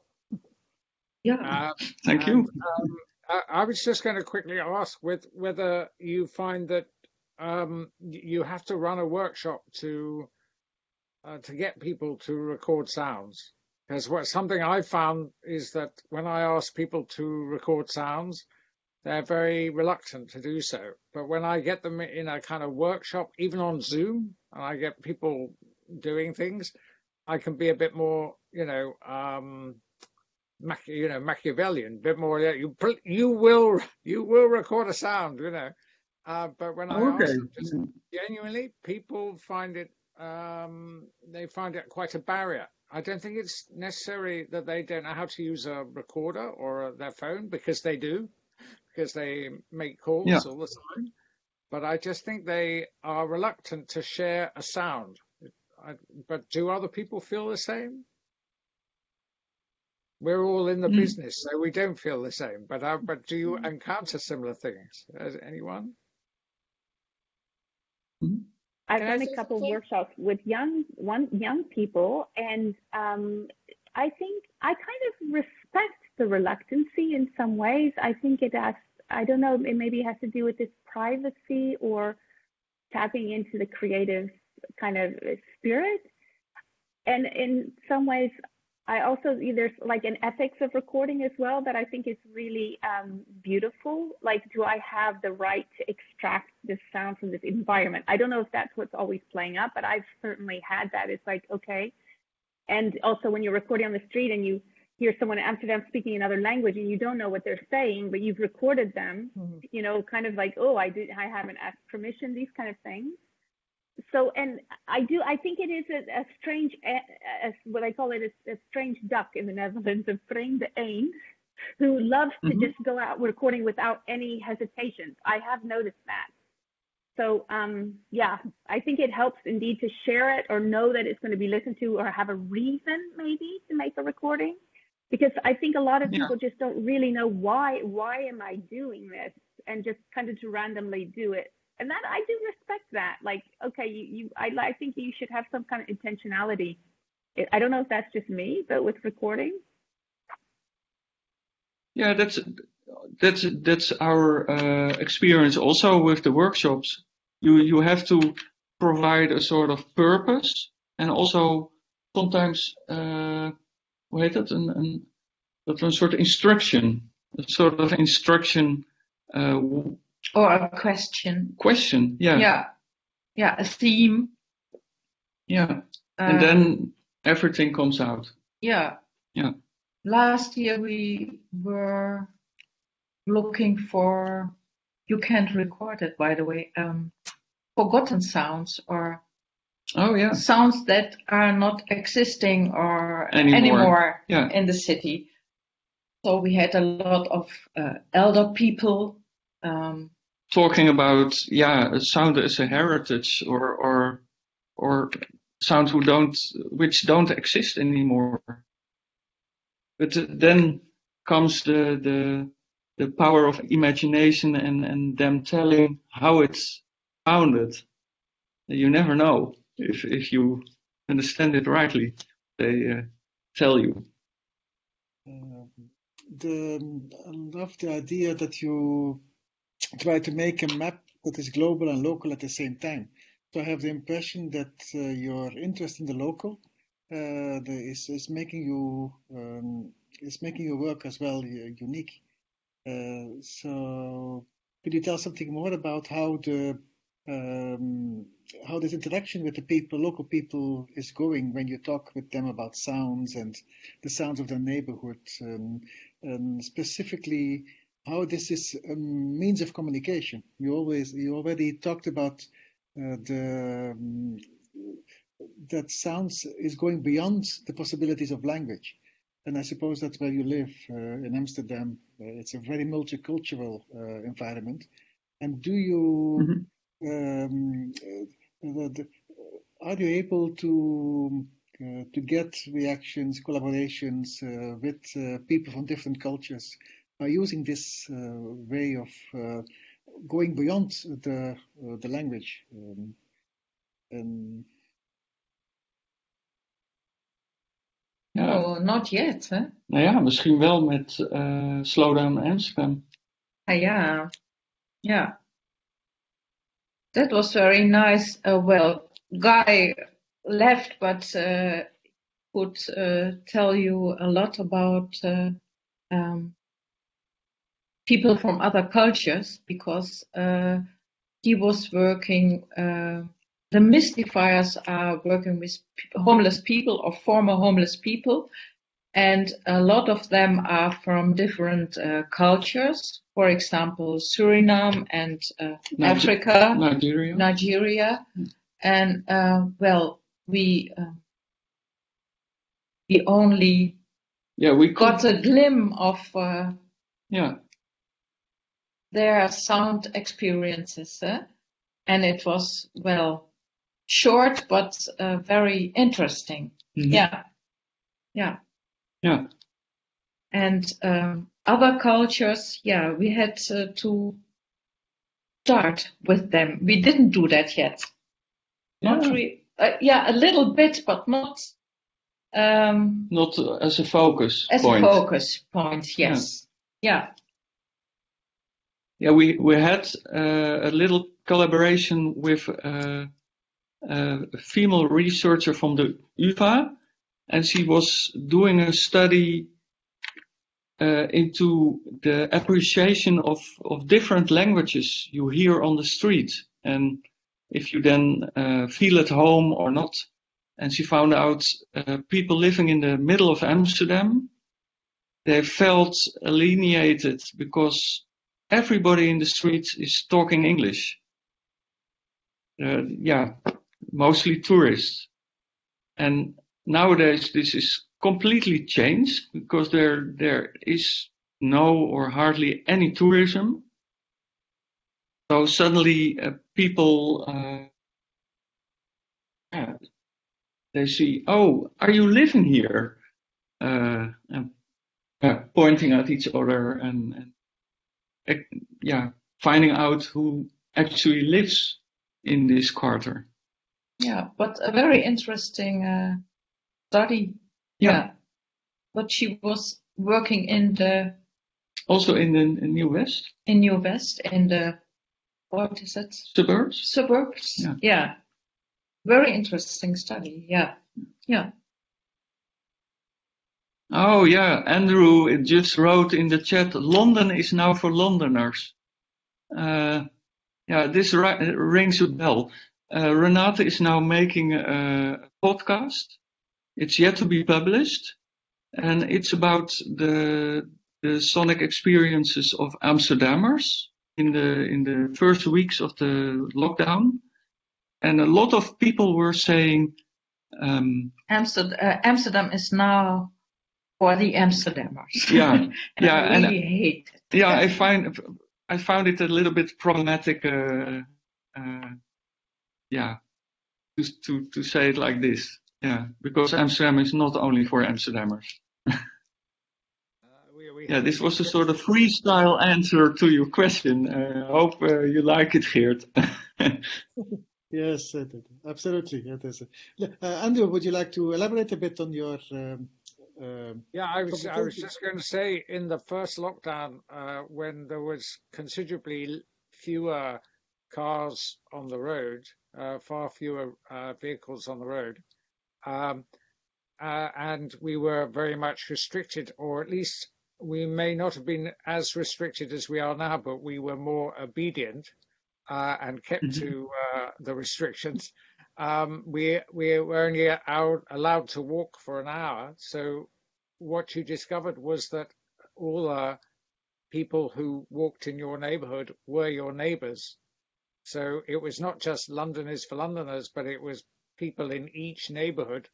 yeah. Uh, Thank and, you. um, I, I was just going to quickly ask with whether you find that um, you have to run a workshop to uh, to get people to record sounds. Because what something I found is that when I ask people to record sounds, they're very reluctant to do so. But when I get them in a kind of workshop, even on Zoom, and I get people doing things, I can be a bit more, you know, um, you know, Machiavellian, a bit more. You you will *laughs* you will record a sound, you know. Uh, but when I ask Okay. them, just genuinely, people find it um, they find it quite a barrier. I don't think it's necessary that they don't know how to use a recorder or their phone because they do, because they make calls Yeah. all the time. But I just think they are reluctant to share a sound. I, but do other people feel the same? We're all in the Mm. business, so we don't feel the same. But uh, but do you encounter similar things? Has anyone? I've Can done a couple of workshops with young one young people, and um, I think I kind of respect the reluctancy in some ways. I think it has. I don't know. It maybe has to do with this privacy or tapping into the creative kind of spirit. And in some ways, I also there's like an ethics of recording as well that I think is really um, beautiful. Like, do I have the right to extract this sound from this environment? I don't know if that's what's always playing up, but I've certainly had that. It's like okay, and also when you're recording on the street and you hear someone in Amsterdam speaking another language and you don't know what they're saying, but you've recorded them, you know, kind of like oh, I did, I haven't asked permission, these kind of things so and I do I think it is a, a strange a, a, what I call it a, a strange duck in the Netherlands, a vreemde eend, who loves to Mhm. just go out recording without any hesitation. I have noticed that. So um, yeah, I think it helps indeed to share it or know that it's going to be listened to or have a reason maybe to make a recording, because I think a lot of Yeah. people just don't really know why why am I doing this and just kind of to randomly do it and that I do respect that. Like, okay, you, you I, I think you should have some kind of intentionality. I- don't know if that's just me, but with recording, Yeah, that's that's that's our uh, experience also with the workshops. You you have to provide a sort of purpose and also sometimes uh, hoe heet dat? Een, een, dat een soort instruction, a sort of instruction uh, Or a question. question. Yeah. Yeah, yeah, a theme. Yeah. And Uh, then everything comes out. Yeah. Yeah. Last year we were looking for, you can't record it by the way, um, forgotten sounds or Oh yeah. sounds that are not existing or Anymore. anymore, Yeah. in the city. So we had a lot of uh, elder people. Um, talking about yeah sound as a heritage or or or sound who don't which don't exist anymore but then comes the the the power of imagination and and them telling how it's founded you never know if if you understand it rightly, they uh, tell you. Uh, the, I love the idea that you try to make a map that is global and local at the same time. So I have the impression that uh, your interest in the local uh, the, is is making you um, is making your work as well uh, unique. Uh, so could you tell something more about how the um, how this interaction with the people, local people, is going when you talk with them about sounds and the sounds of their neighborhood, um, and specifically how this is a means of communication. You always, you already talked about uh, the um, that sounds is going beyond the possibilities of language, and I suppose that's where you live uh, in Amsterdam. Uh, it's a very multicultural uh, environment, and do you? Mm-hmm um, the, the, are you able to uh, to get reactions, collaborations uh, with uh, people from different cultures by using this way of going beyond the the language? Um, and Ja. Oh, not yet, hè? Nou ja, misschien wel met uh, Slowdown Amsterdam. Ah, ja, ja. That was very nice. Uh, well, Guy left, but uh, could uh, tell you a lot about uh, um, people from other cultures because uh, he was working. Uh, the mystifiers are working with homeless people or former homeless people, and a lot of them are from different cultures for example, Suriname and uh, Niger Africa, Nigeria. Nigeria, and uh, well, we uh, we only yeah we got a glimpse of uh, yeah their sound experiences, eh? and it was well short but uh, very interesting. Mhm. Yeah, yeah. Yeah. and um, other cultures, yeah, we had uh, to start with them. We didn't do that yet. Not Yeah. re- uh, yeah, a little bit, but not um, Not as a focus as point. a focus point. Yes, yeah, Yeah, we we had uh, a little collaboration with uh, a female researcher from the UvA, and she was doing a study uh, into the appreciation of of different languages you hear on the street, and if you then uh, feel at home or not. And she found out uh, people living in the middle of Amsterdam, they felt alienated because everybody in the streets is talking English. Uh, yeah, mostly tourists. And nowadays this is completely changed because there there is no or hardly any tourism. So suddenly uh, people uh, they see, oh, are you living here? Uh, and uh, pointing at each other and, and yeah, finding out who actually lives in this quarter. yeah. But a very interesting uh, study. Yeah. but she was working in the Also in the in New West in New West in the what is it suburbs. suburbs. Yeah. yeah. Very interesting study. Yeah, yeah. Oh yeah, Andrew just wrote in the chat. London is now for Londoners. Uh, yeah, this ri- rings a bell. Uh, Renate is now making a podcast. It's yet to be published, and it's about the the sonic experiences of Amsterdammers in the in the first weeks of the lockdown. And a lot of people were saying, um, Amsterdam, uh, Amsterdam is now for the Amsterdammers. yeah, *laughs* and yeah, I and really hate it. yeah, I find I found it a little bit problematic. Uh, uh, yeah, to to to say it like this. Yeah, because Amsterdam is not only for Amsterdammers. we, we Yeah, this was a sort of freestyle answer to your question. Uh, I hope uh, you like it, Geert. *laughs* Yes, uh, absolutely. It is. Uh, Andrew, would you like to elaborate a bit on your? Um, um, yeah, I was. I was just going to say, in the first lockdown, uh, when there was considerably fewer cars on the road, uh, far fewer uh, vehicles on the road, um, uh, and we were very much restricted, or at least we may not have been as restricted as we are now, but we were more obedient uh, and kept mm-hmm. to uh, the restrictions. Um, we we were only out, allowed to walk for an hour. So what you discovered was that all the people who walked in your neighbourhood were your neighbours. So it was not just Londoners for Londoners, but it was people in each neighbourhood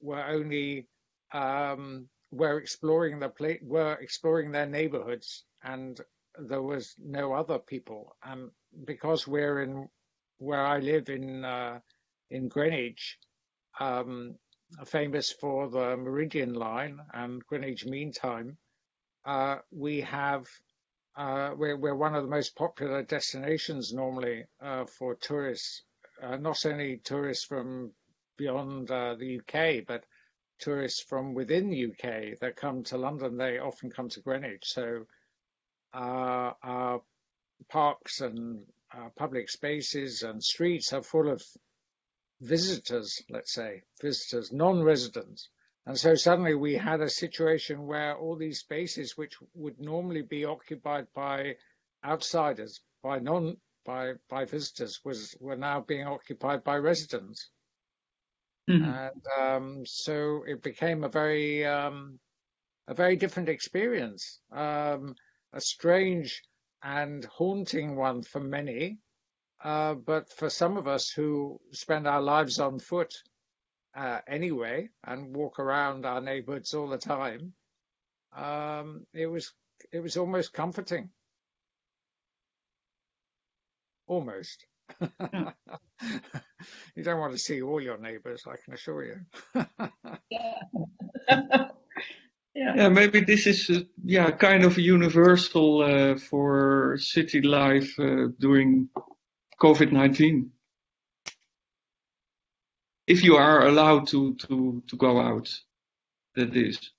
were only um, were exploring the pla- were exploring their neighbourhoods, and there was no other people. And because we're in where I live in uh, in Greenwich, um, famous for the Meridian Line and Greenwich Mean Time, uh, we have uh, we're, we're one of the most popular destinations normally uh, for tourists, uh, not only tourists from beyond uh, the UK, but tourists from within the UK that come to London. They often come to Greenwich, so uh, our parks and public spaces and streets are full of visitors, let's say, visitors, non-residents. And so suddenly we had a situation where all these spaces, which would normally be occupied by outsiders, by non, by by visitors, was were now being occupied by residents. Mm-hmm. And um, so it became a very um, a very different experience, um, a strange and haunting one for many. Uh, but for some of us who spend our lives on foot uh, anyway and walk around our neighborhoods all the time, um, it was it was almost comforting. Almost. *laughs* you don't want to see all your neighbors, I can assure you. *laughs* *laughs* yeah. yeah. maybe this is uh, yeah kind of universal uh, for city life uh, during COVID-19. If you are allowed to, to, to go out, that is.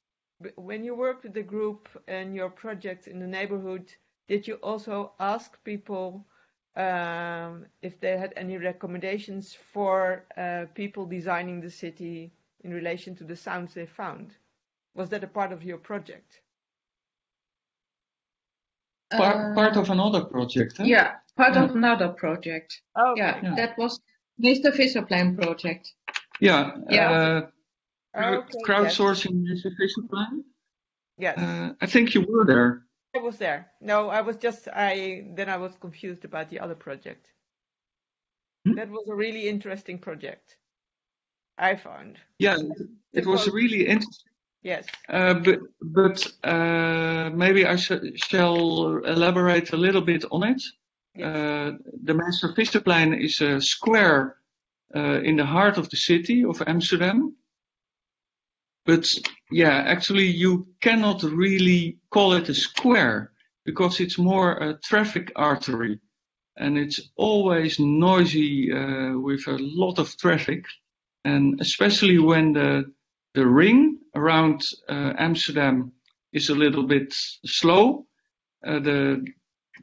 When you worked with the group and your project in the neighborhood, did you also ask people um, if they had any recommendations for uh, people designing the city in relation to the sounds they found? Was that a part of your project? Part, uh, part of another project. Huh? Yeah, part yeah. of another project. Oh, yeah, yeah, that was Mr. Visserplein project. Yeah. Yeah. Uh, okay, crowdsourcing yes. Mr. Visserplein. Yes. Uh, I think you were there. I was there. No, I was just I then I was confused about the other project. Hmm? That was a really interesting project. I found. Yeah, it, it was really interesting. Yes. Uh, but but uh, maybe I sh shall elaborate a little bit on it. Yes. Uh, the Master Visserplein is a square uh, in the heart of the city of Amsterdam. But yeah, actually you cannot really call it a square because it's more a traffic artery and it's always noisy uh, with a lot of traffic. And especially when the, the ring around uh, Amsterdam is a little bit slow, uh, the,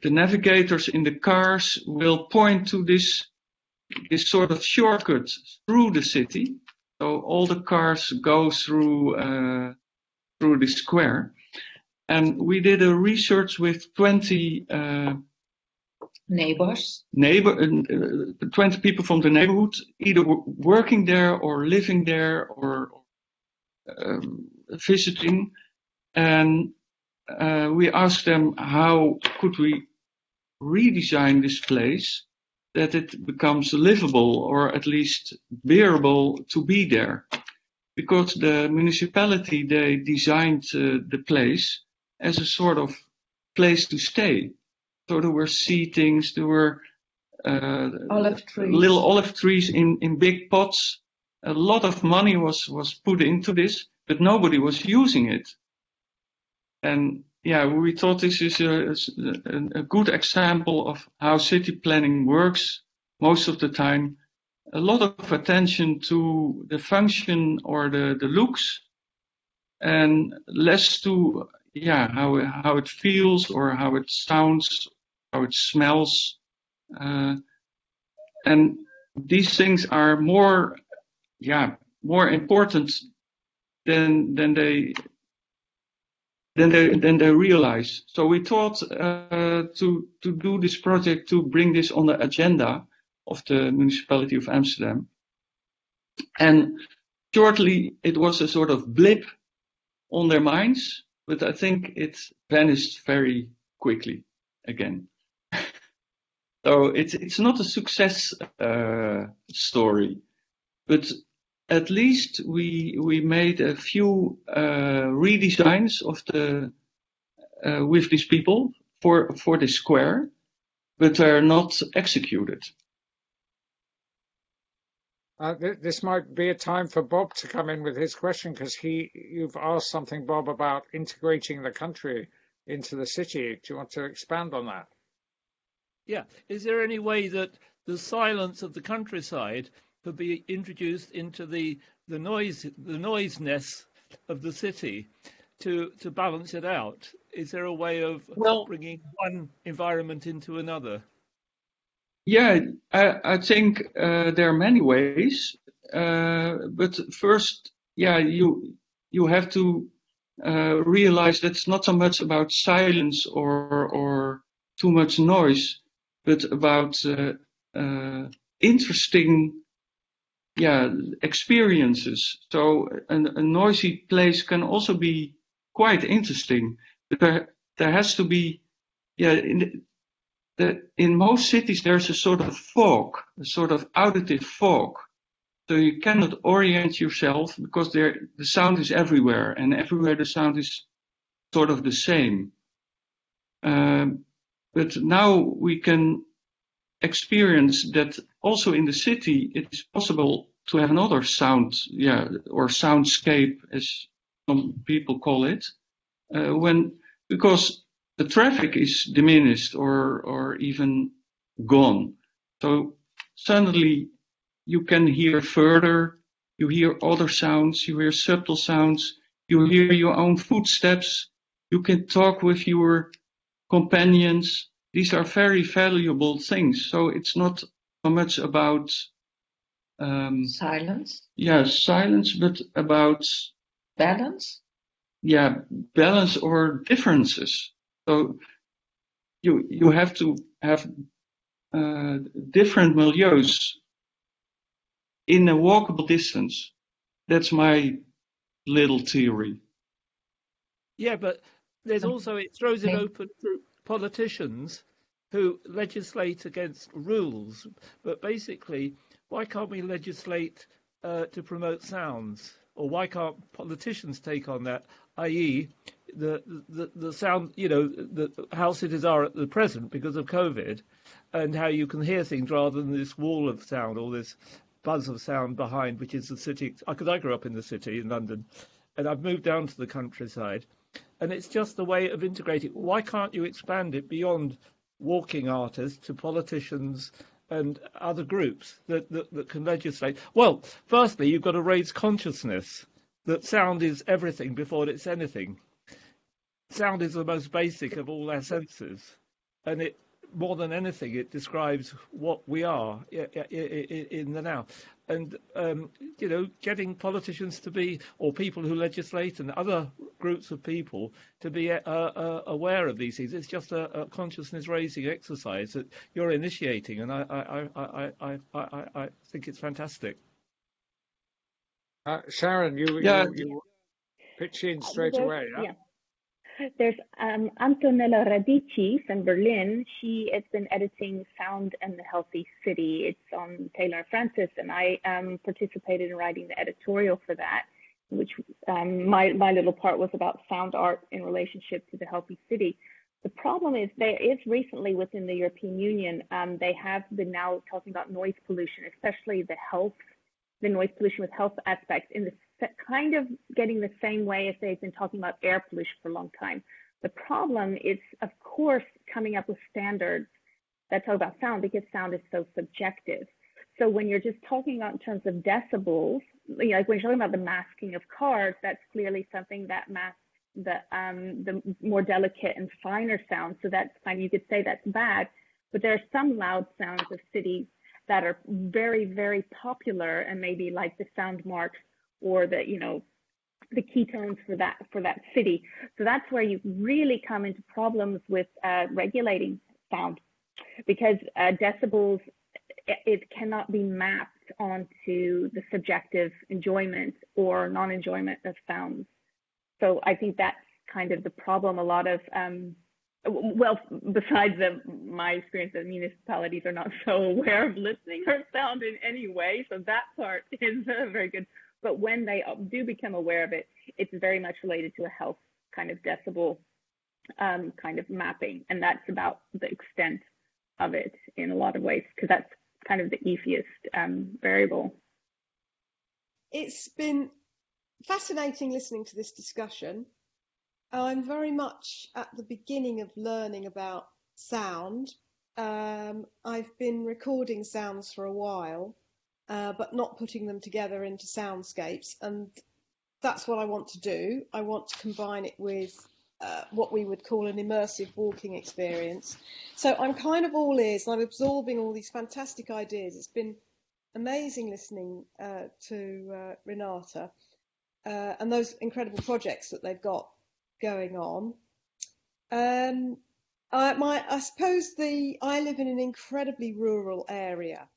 the navigators in the cars will point to this, this sort of shortcut through the city. So all the cars go through uh, through the square, and we did a research with 20 uh, neighbors, neighbor, uh, 20 people from the neighborhood, either working there or living there or visiting, and uh, we asked them how could we redesign this place that it becomes livable or at least bearable to be there. Because the municipality, they designed uh, the place as a sort of place to stay. So there were seatings, there were uh, olive little olive trees in, in big pots. A lot of money was, was put into this, but nobody was using it. And yeah, we thought this is a, a, a, good example of how city planning works most of the time a lot of attention to the function or the, the looks and less to yeah how how it feels or how it sounds how it smells uh, and these things are more yeah more important than than they than they than they realize. So we thought uh, to to do this project to bring this on the agenda of the municipality of amsterdam. And shortly it was a sort of blip on their minds but i think it vanished very quickly again. *laughs* So it's it's not a success uh, story, but at least we we made a few uh, redesigns of the uh, with these people for for the square, but they're not executed. Uh, th this might be a time for Bob to come in with his question because he you've asked something, Bob, about integrating the country into the city. Do you want to expand on that? Yeah. Is there any way that the silence of the countryside could be introduced into the the noise the noiseness of the city to to balance it out? Is there a way of well, bringing one environment into another? Yeah, I, I think uh, there are many ways, uh, but first, yeah, you you have to uh, realize that it's not so much about silence or or too much noise, but about uh, uh, interesting yeah experiences. So a, noisy place can also be quite interesting. There there has to be yeah in the, in most cities there's a sort of fog a sort of auditive fog. So you cannot orient yourself because there the sound is everywhere and everywhere the sound is sort of the same. Um, but now we can experience that also in the city it is possible to have another sound, yeah, or soundscape as some people call it, uh, when because the traffic is diminished or or even gone. So suddenly you can hear further, you hear other sounds, you hear subtle sounds, you hear your own footsteps, you can talk with your companions. These are very valuable things. So it's not much about um, silence. Yeah, silence, but about balance. Yeah, balance or differences. So you you have to have uh, different milieus in a walkable distance. That's my little theory. Yeah, but there's also it throws it open to politicians who legislate against rules. But basically, why can't we legislate uh, to promote sounds? Or why can't politicians take on that, i.e., the, the the sound, you know, the, how cities are at the present because of COVID, and how you can hear things rather than this wall of sound or this buzz of sound behind, which is the city. Because I grew up in the city in London, and I've moved down to the countryside, and it's just a way of integrating. Why can't you expand it beyond walking artists to politicians and other groups that, that, that can legislate? Well, firstly, you've got to raise consciousness that sound is everything before it's anything. Sound is the most basic of all our senses, and it more than anything, it describes what we are in the now. And, um, you know, getting politicians to be, or people who legislate and other groups of people to be uh, uh, aware of these things. It's just a, a consciousness raising exercise that you're initiating. And I, I, I, I, I, I think it's fantastic. Uh, Sharon, you, yeah. you, you pitch in straight away. Yeah? yeah. There's um, Antonella Radicchi from Berlin. She has been editing Sound and the Healthy City. It's on Taylor Francis, and I um, participated in writing the editorial for that, which um, my, my little part was about sound art in relationship to the healthy city. The problem is there is recently within the European Union, um, they have been now talking about noise pollution, especially the health, the noise pollution with health aspects in the kind of getting the same way as they've been talking about air pollution for a long time. The problem is, of course, coming up with standards that talk about sound because sound is so subjective. so when you're just talking about in terms of decibels, you know, like when you're talking about the masking of cars, that's clearly something that masks the um, the more delicate and finer sounds. So that's fine. You could say that's bad, but there are some loud sounds of cities that are very very popular and maybe like the sound marks or the you know the keynotes for that for that city. So that's where you really come into problems with uh, regulating sound because uh, decibels it, cannot be mapped onto the subjective enjoyment or non-enjoyment of sounds. So I think that's kind of the problem. A lot of um, well, besides the, my experience that municipalities are not *laughs* so aware of listening or sound in any way, so that part *laughs* is uh, very good. But when they do become aware of it, it's very much related to a health kind of decibel um, kind of mapping, and that's about the extent of it in a lot of ways because that's kind of the easiest um, variable. It's been fascinating listening to this discussion. I'm very much at the beginning of learning about sound. Um, I've been recording sounds for a while, uh, but not putting them together into soundscapes. And that's what I want to do. I want to combine it with uh, what we would call an immersive walking experience. So I'm kind of all ears and I'm absorbing all these fantastic ideas. It's been amazing listening uh, to uh, Renate uh, and those incredible projects that they've got going on. Um, I, my, I suppose the I live in an incredibly rural area,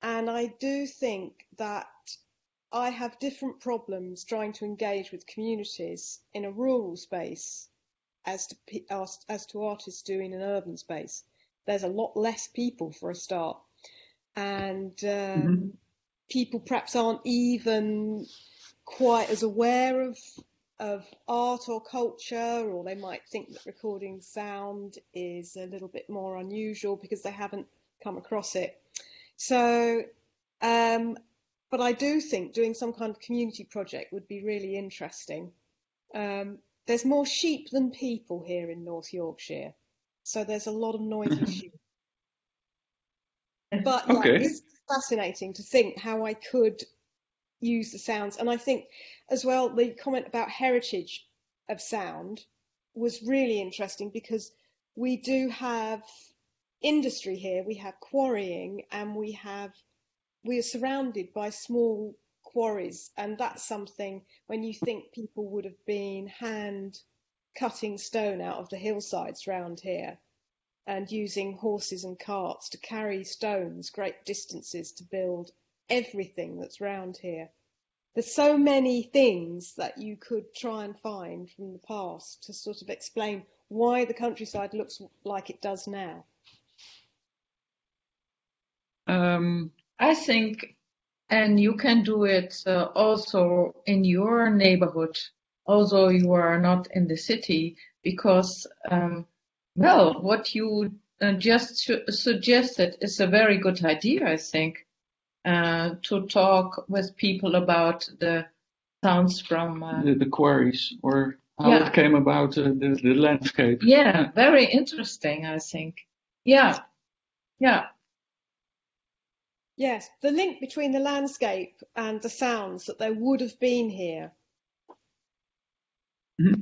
and I do think that I have different problems trying to engage with communities in a rural space as to as, as to artists do in an urban space. There's a lot less people for a start, and um, mm-hmm. people perhaps aren't even quite as aware of of art or culture, or they might think that recording sound is a little bit more unusual because they haven't come across it. So, um, but I do think doing some kind of community project would be really interesting. Um, there's more sheep than people here in North Yorkshire, so there's a lot of noisy sheep. *laughs* But okay. it's fascinating to think how I could use the sounds, and I think as well the comment about heritage of sound was really interesting because we do have industry here. We have quarrying, and we have we are surrounded by small quarries, and that's something when you think people would have been hand cutting stone out of the hillsides round here and using horses and carts to carry stones great distances to build everything that's round here. There's so many things that you could try and find from the past to sort of explain why the countryside looks like it does now. Um, I think and you can do it uh, also in your neighborhood, although you are not in the city, because, um, well, what you uh, just suggested is a very good idea, I think, uh, to talk with people about the sounds from uh, the, the, quarries or how yeah. it came about uh, the, the landscape. Yeah, very interesting, I think. Yeah, yeah. Yes, the link between the landscape and the sounds that there would have been here. Mm-hmm.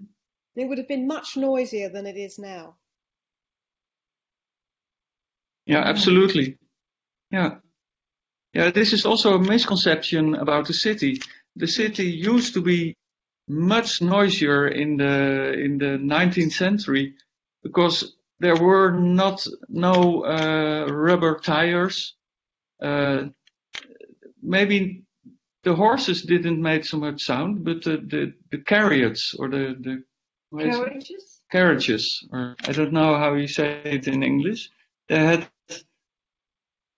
It would have been much noisier than it is now. Yeah, absolutely. Yeah. Yeah, this is also a misconception about the city. The city used to be much noisier in the in the 19th century because there were not no uh, rubber tires uh, maybe the horses didn't make so much sound, but the the, the chariots or the the carriages carriages or I don't know how you say it in English. They had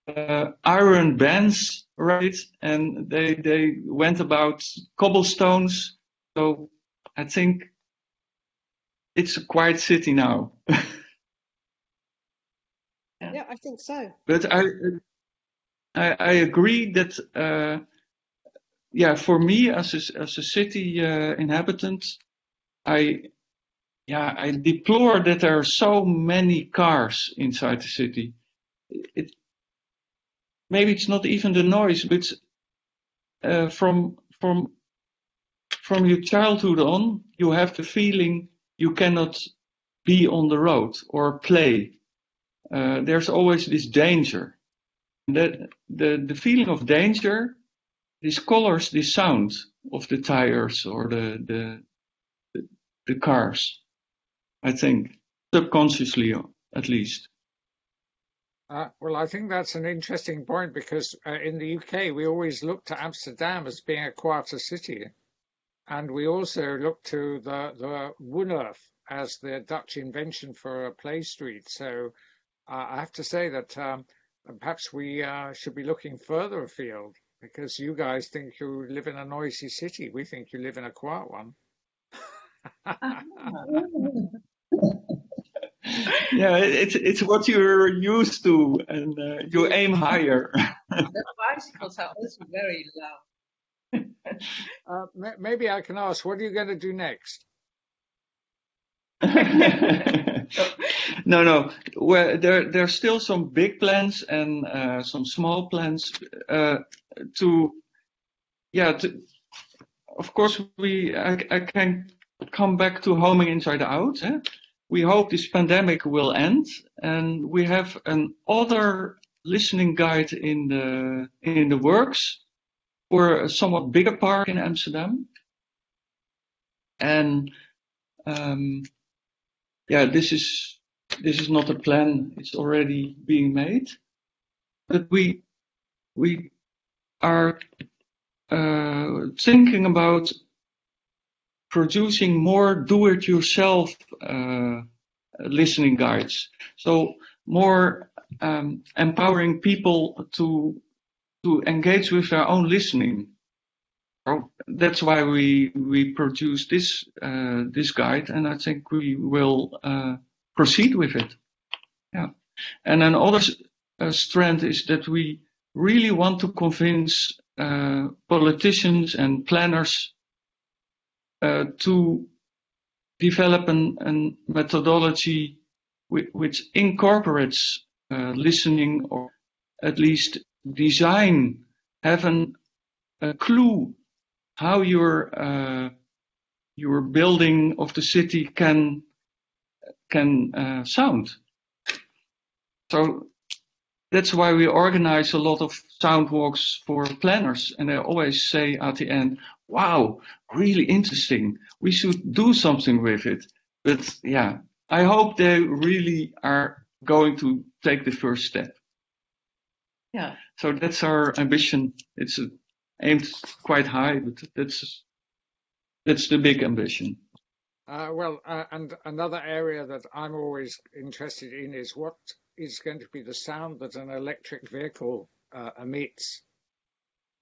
uh, iron bands, right? And they they went about cobblestones. So I think it's a quiet city now. *laughs* yeah, I think so. But I I, I agree that uh, yeah, for me as a, as a city uh, inhabitant, I yeah I deplore that there are so many cars inside the city. It maybe it's not even the noise, but uh, from from from your childhood on, you have the feeling you cannot be on the road or play. Uh, there's always this danger. That the the feeling of danger, this colors the sound of the tires or the the the, the cars. I think subconsciously, at least. Uh, well, I think that's an interesting point because uh, in the UK we always look to Amsterdam as being a quieter city, and we also look to the the Woonerf as the Dutch invention for a play street. So uh, I have to say that um, perhaps we uh, should be looking further afield because you guys think you live in a noisy city. We think you live in a quiet one. *laughs* *laughs* *laughs* *laughs* yeah, it's it's what you're used to, and uh, you aim higher. *laughs* the bicycles are also very loud. *laughs* uh, maybe I can ask, what are you going to do next? no, no. Well, there there's still some big plans and uh, some small plans uh, to, yeah. To, of course, we I, I can come back to homing inside out. Eh? We hope this pandemic will end and we have an other listening guide in the in the works for a somewhat bigger park in Amsterdam. And um, yeah, this is this is not a plan; it's already being made. But we we are uh, thinking about producing more do-it-yourself uh, listening guides. So more um, empowering people to to engage with their own listening. That's why we we produce this uh, this guide, and I think we will uh, proceed with it. Yeah, and another uh, strand is that we really want to convince uh, politicians and planners to develop an, an methodology which, which incorporates uh, listening or at least design, have an, a clue how your uh, your building of the city can can uh, sound. So that's why we organize a lot of sound walks for planners, and they always say at the end, wow, really interesting. We should do something with it. But yeah, I hope they really are going to take the first step. Yeah. So that's our ambition. It's uh, aimed quite high, but that's that's the big ambition. Uh, well, uh, and another area that I'm always interested in is what is going to be the sound that an electric vehicle uh, emits.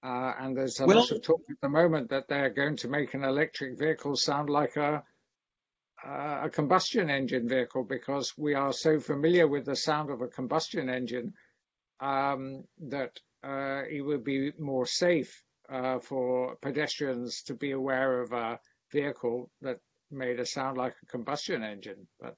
Uh, and there's a well, lot of talk at the moment that they're going to make an electric vehicle sound like a a combustion engine vehicle because we are so familiar with the sound of a combustion engine um, that uh, it would be more safe uh, for pedestrians to be aware of a vehicle that made a sound like a combustion engine. But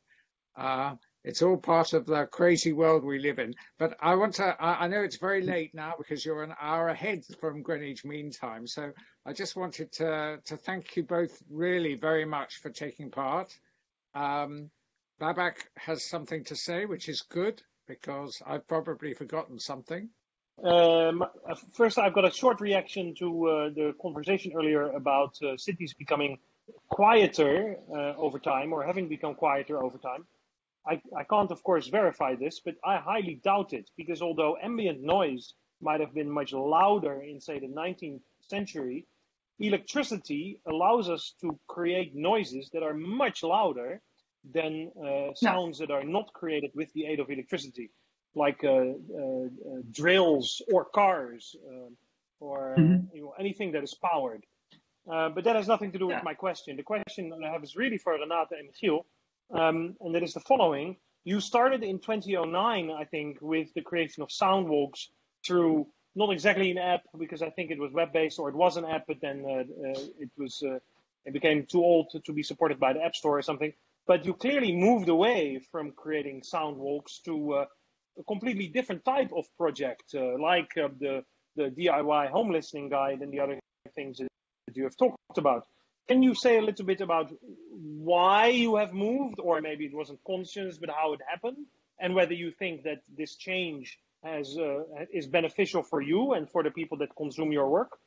uh, it's all part of the crazy world we live in. But I want to, I, know it's very late now because you're an hour ahead from Greenwich Mean Time. So I just wanted to, to thank you both really very much for taking part. Um, Babak has something to say, which is good because I've probably forgotten something. Um, first, I've got a short reaction to uh, the conversation earlier about uh, cities becoming quieter uh, over time or having become quieter over time. I, I can't, of course, verify this, but I highly doubt it because although ambient noise might have been much louder in, say, the 19th century, electricity allows us to create noises that are much louder than uh, sounds that are not created with the aid of electricity, like uh, uh, uh drills or cars uh, or mm-hmm. you know, anything that is powered. Uh, but that has nothing to do yeah. with my question. The question that I have is really for Renate and Michiel um, and that is the following. You started in 2009, I think, with the creation of Soundwalks through not exactly an app because I think it was web based or it was an app, but then uh, uh, it was uh, it became too old to, to, be supported by the App Store or something. But you clearly moved away from creating Soundwalks to uh, a completely different type of project, uh, like uh, the the DIY home listening guide and the other things that you have talked about. Can you say a little bit about why you have moved, or maybe it wasn't conscious, but how it happened, and whether you think that this change has uh, is beneficial for you and for the people that consume your work?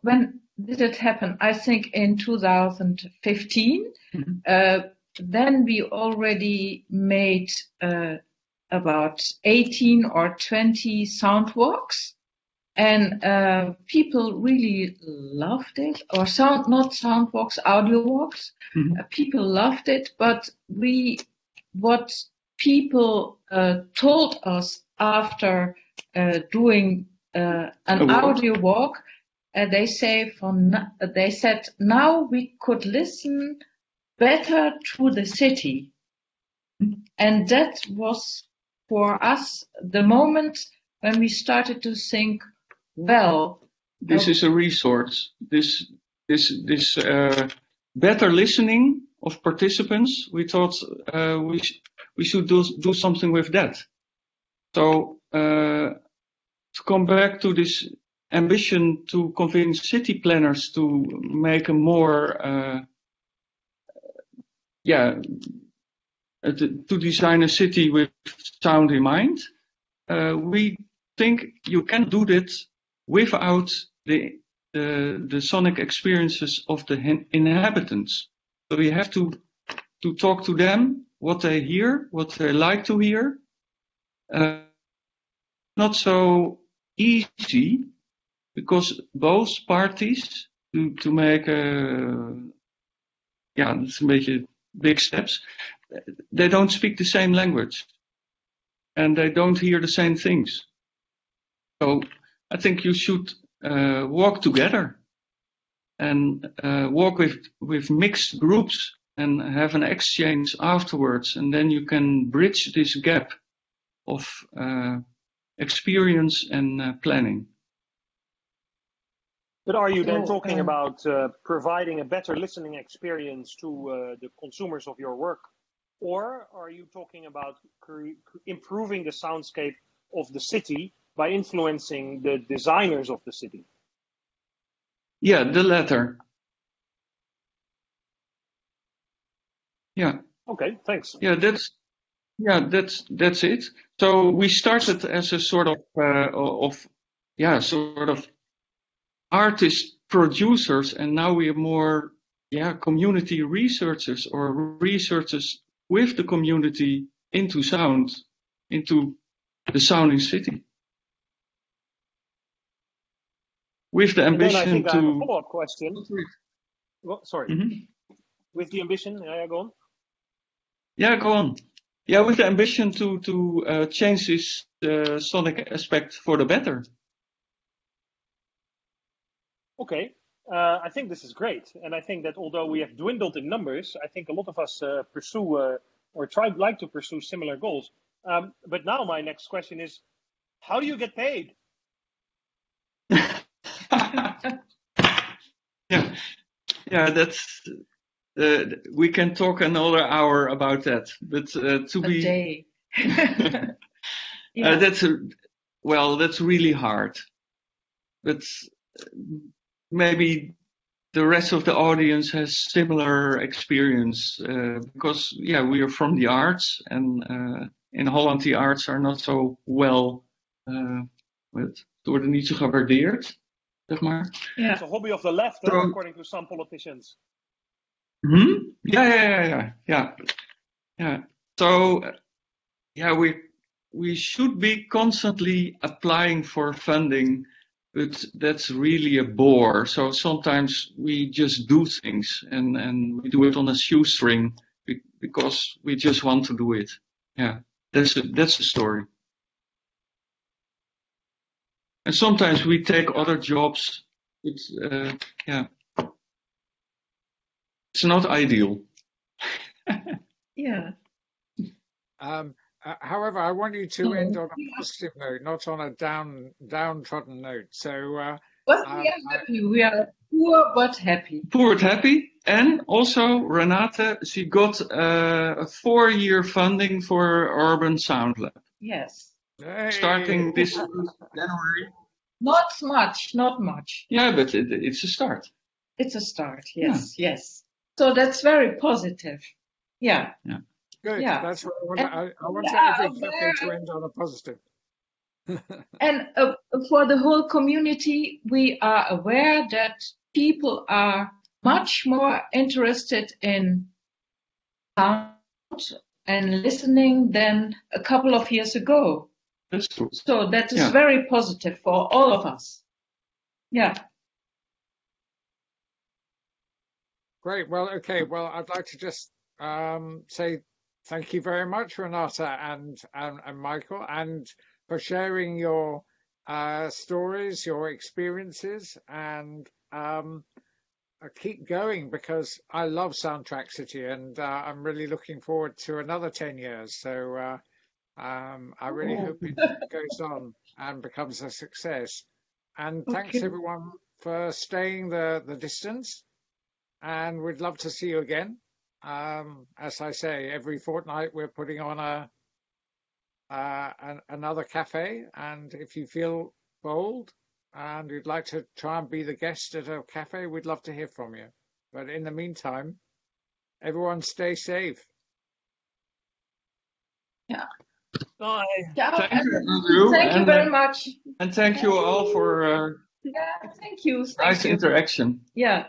When did it happen? I think in 2015. Mm-hmm. Uh, then we already made uh, about 18 or 20 sound walks and uh, people really loved it or sound not sound walks audio walks mm-hmm. uh, people loved it but we what people uh, told us after uh, doing uh, an walk. audio walk uh, they say from they said now we could listen better to the city and that was for us the moment when we started to think well. This is a resource. This this this uh, better listening of participants. We thought uh, we sh we should do do something with that. So uh, to come back to this ambition to convince city planners to make a more uh, yeah to design a city with sound in mind. Uh, we think you can do that without the, the, the sonic experiences of the inhabitants. So we have to, to talk to them, what they hear, what they like to hear. Uh, not so easy because both parties to, to make a, yeah, it's een beetje big steps. They don't speak the same language and they don't hear the same things. So I think you should uh, walk together and uh, walk with, with mixed groups and have an exchange afterwards. And then you can bridge this gap of uh, experience and uh, planning. But are you then talking um, about uh, providing a better listening experience to uh, the consumers of your work? Or are you talking about improving the soundscape of the city by influencing the designers of the city? Yeah, the latter. Yeah. Okay, thanks. Yeah, that's yeah, that's that's it. So we started as a sort of uh, of yeah, sort of artist producers, and now we are more yeah community researchers or researchers with the community into sound, into the sounding city. With the ambition then I think to. Follow-up question. Oh, sorry. Mm -hmm. With the ambition, yeah, go on. Yeah, go on. Yeah, with the ambition to to uh, change this uh, sonic aspect for the better. Okay, uh, I think this is great, and I think that although we have dwindled in numbers, I think a lot of us uh, pursue uh, or try like to pursue similar goals. Um, but now my next question is, how do you get paid? Yeah, yeah, that's. Uh, we can talk another hour about that, but uh, to a be. Day. *laughs* yeah. uh, that's a, well, that's really hard, but maybe the rest of the audience has similar experience uh, because yeah, we are from the arts, and uh, in Holland the arts are not so well. Uh, het worden niet zo gewaardeerd zeg maar. Yeah. It's a hobby of the left, so, according to some politicians. Hmm? Yeah, yeah, yeah, yeah, yeah. Yeah. So, yeah, we we should be constantly applying for funding, but that's really a bore. So sometimes we just do things and and we do it on a shoestring because we just want to do it. Yeah, that's a, that's the story. And sometimes we take other jobs. It's uh, yeah, it's not ideal. *laughs* yeah. Um, uh, however, I want you to end on a positive note, not on a down downtrodden note. So. Uh, but we are happy. We are poor but happy. Poor but happy. And also, Renate, she got uh, a four-year funding for Urban Sound Lab. Yes. Starting this January. Not much, not much. Yeah, but it, it's a start. It's a start. Yes, yes. So that's very positive. Yeah. Yeah. Good. Yeah. That's what I want. And I, I want we are every to end on a positive. *laughs* And uh, for the whole community, we are aware that people are much more interested in sound and listening than a couple of years ago. That's true. So that is Yeah. very positive for all of us. Yeah. Great. Well, okay. Well, I'd like to just um, say thank you very much, Renate and, and and Michael, and for sharing your uh, stories, your experiences, and um, uh, keep going because I love Soundtrackcity, and uh, I'm really looking forward to another ten years. So uh, um, I really Oh. hope it *laughs* goes on and becomes a success. And thanks Okay. everyone for staying the the distance and we'd love to see you again. Um, as I say, every fortnight we're putting on a uh, an, another cafe, and if you feel bold and you'd like to try and be the guest at a cafe, we'd love to hear from you. But in the meantime, everyone stay safe. Bye. Yeah. Thank you, Thank you very uh, much. And thank you all for uh, Yeah. Thank you. Thank nice you. interaction. Yeah.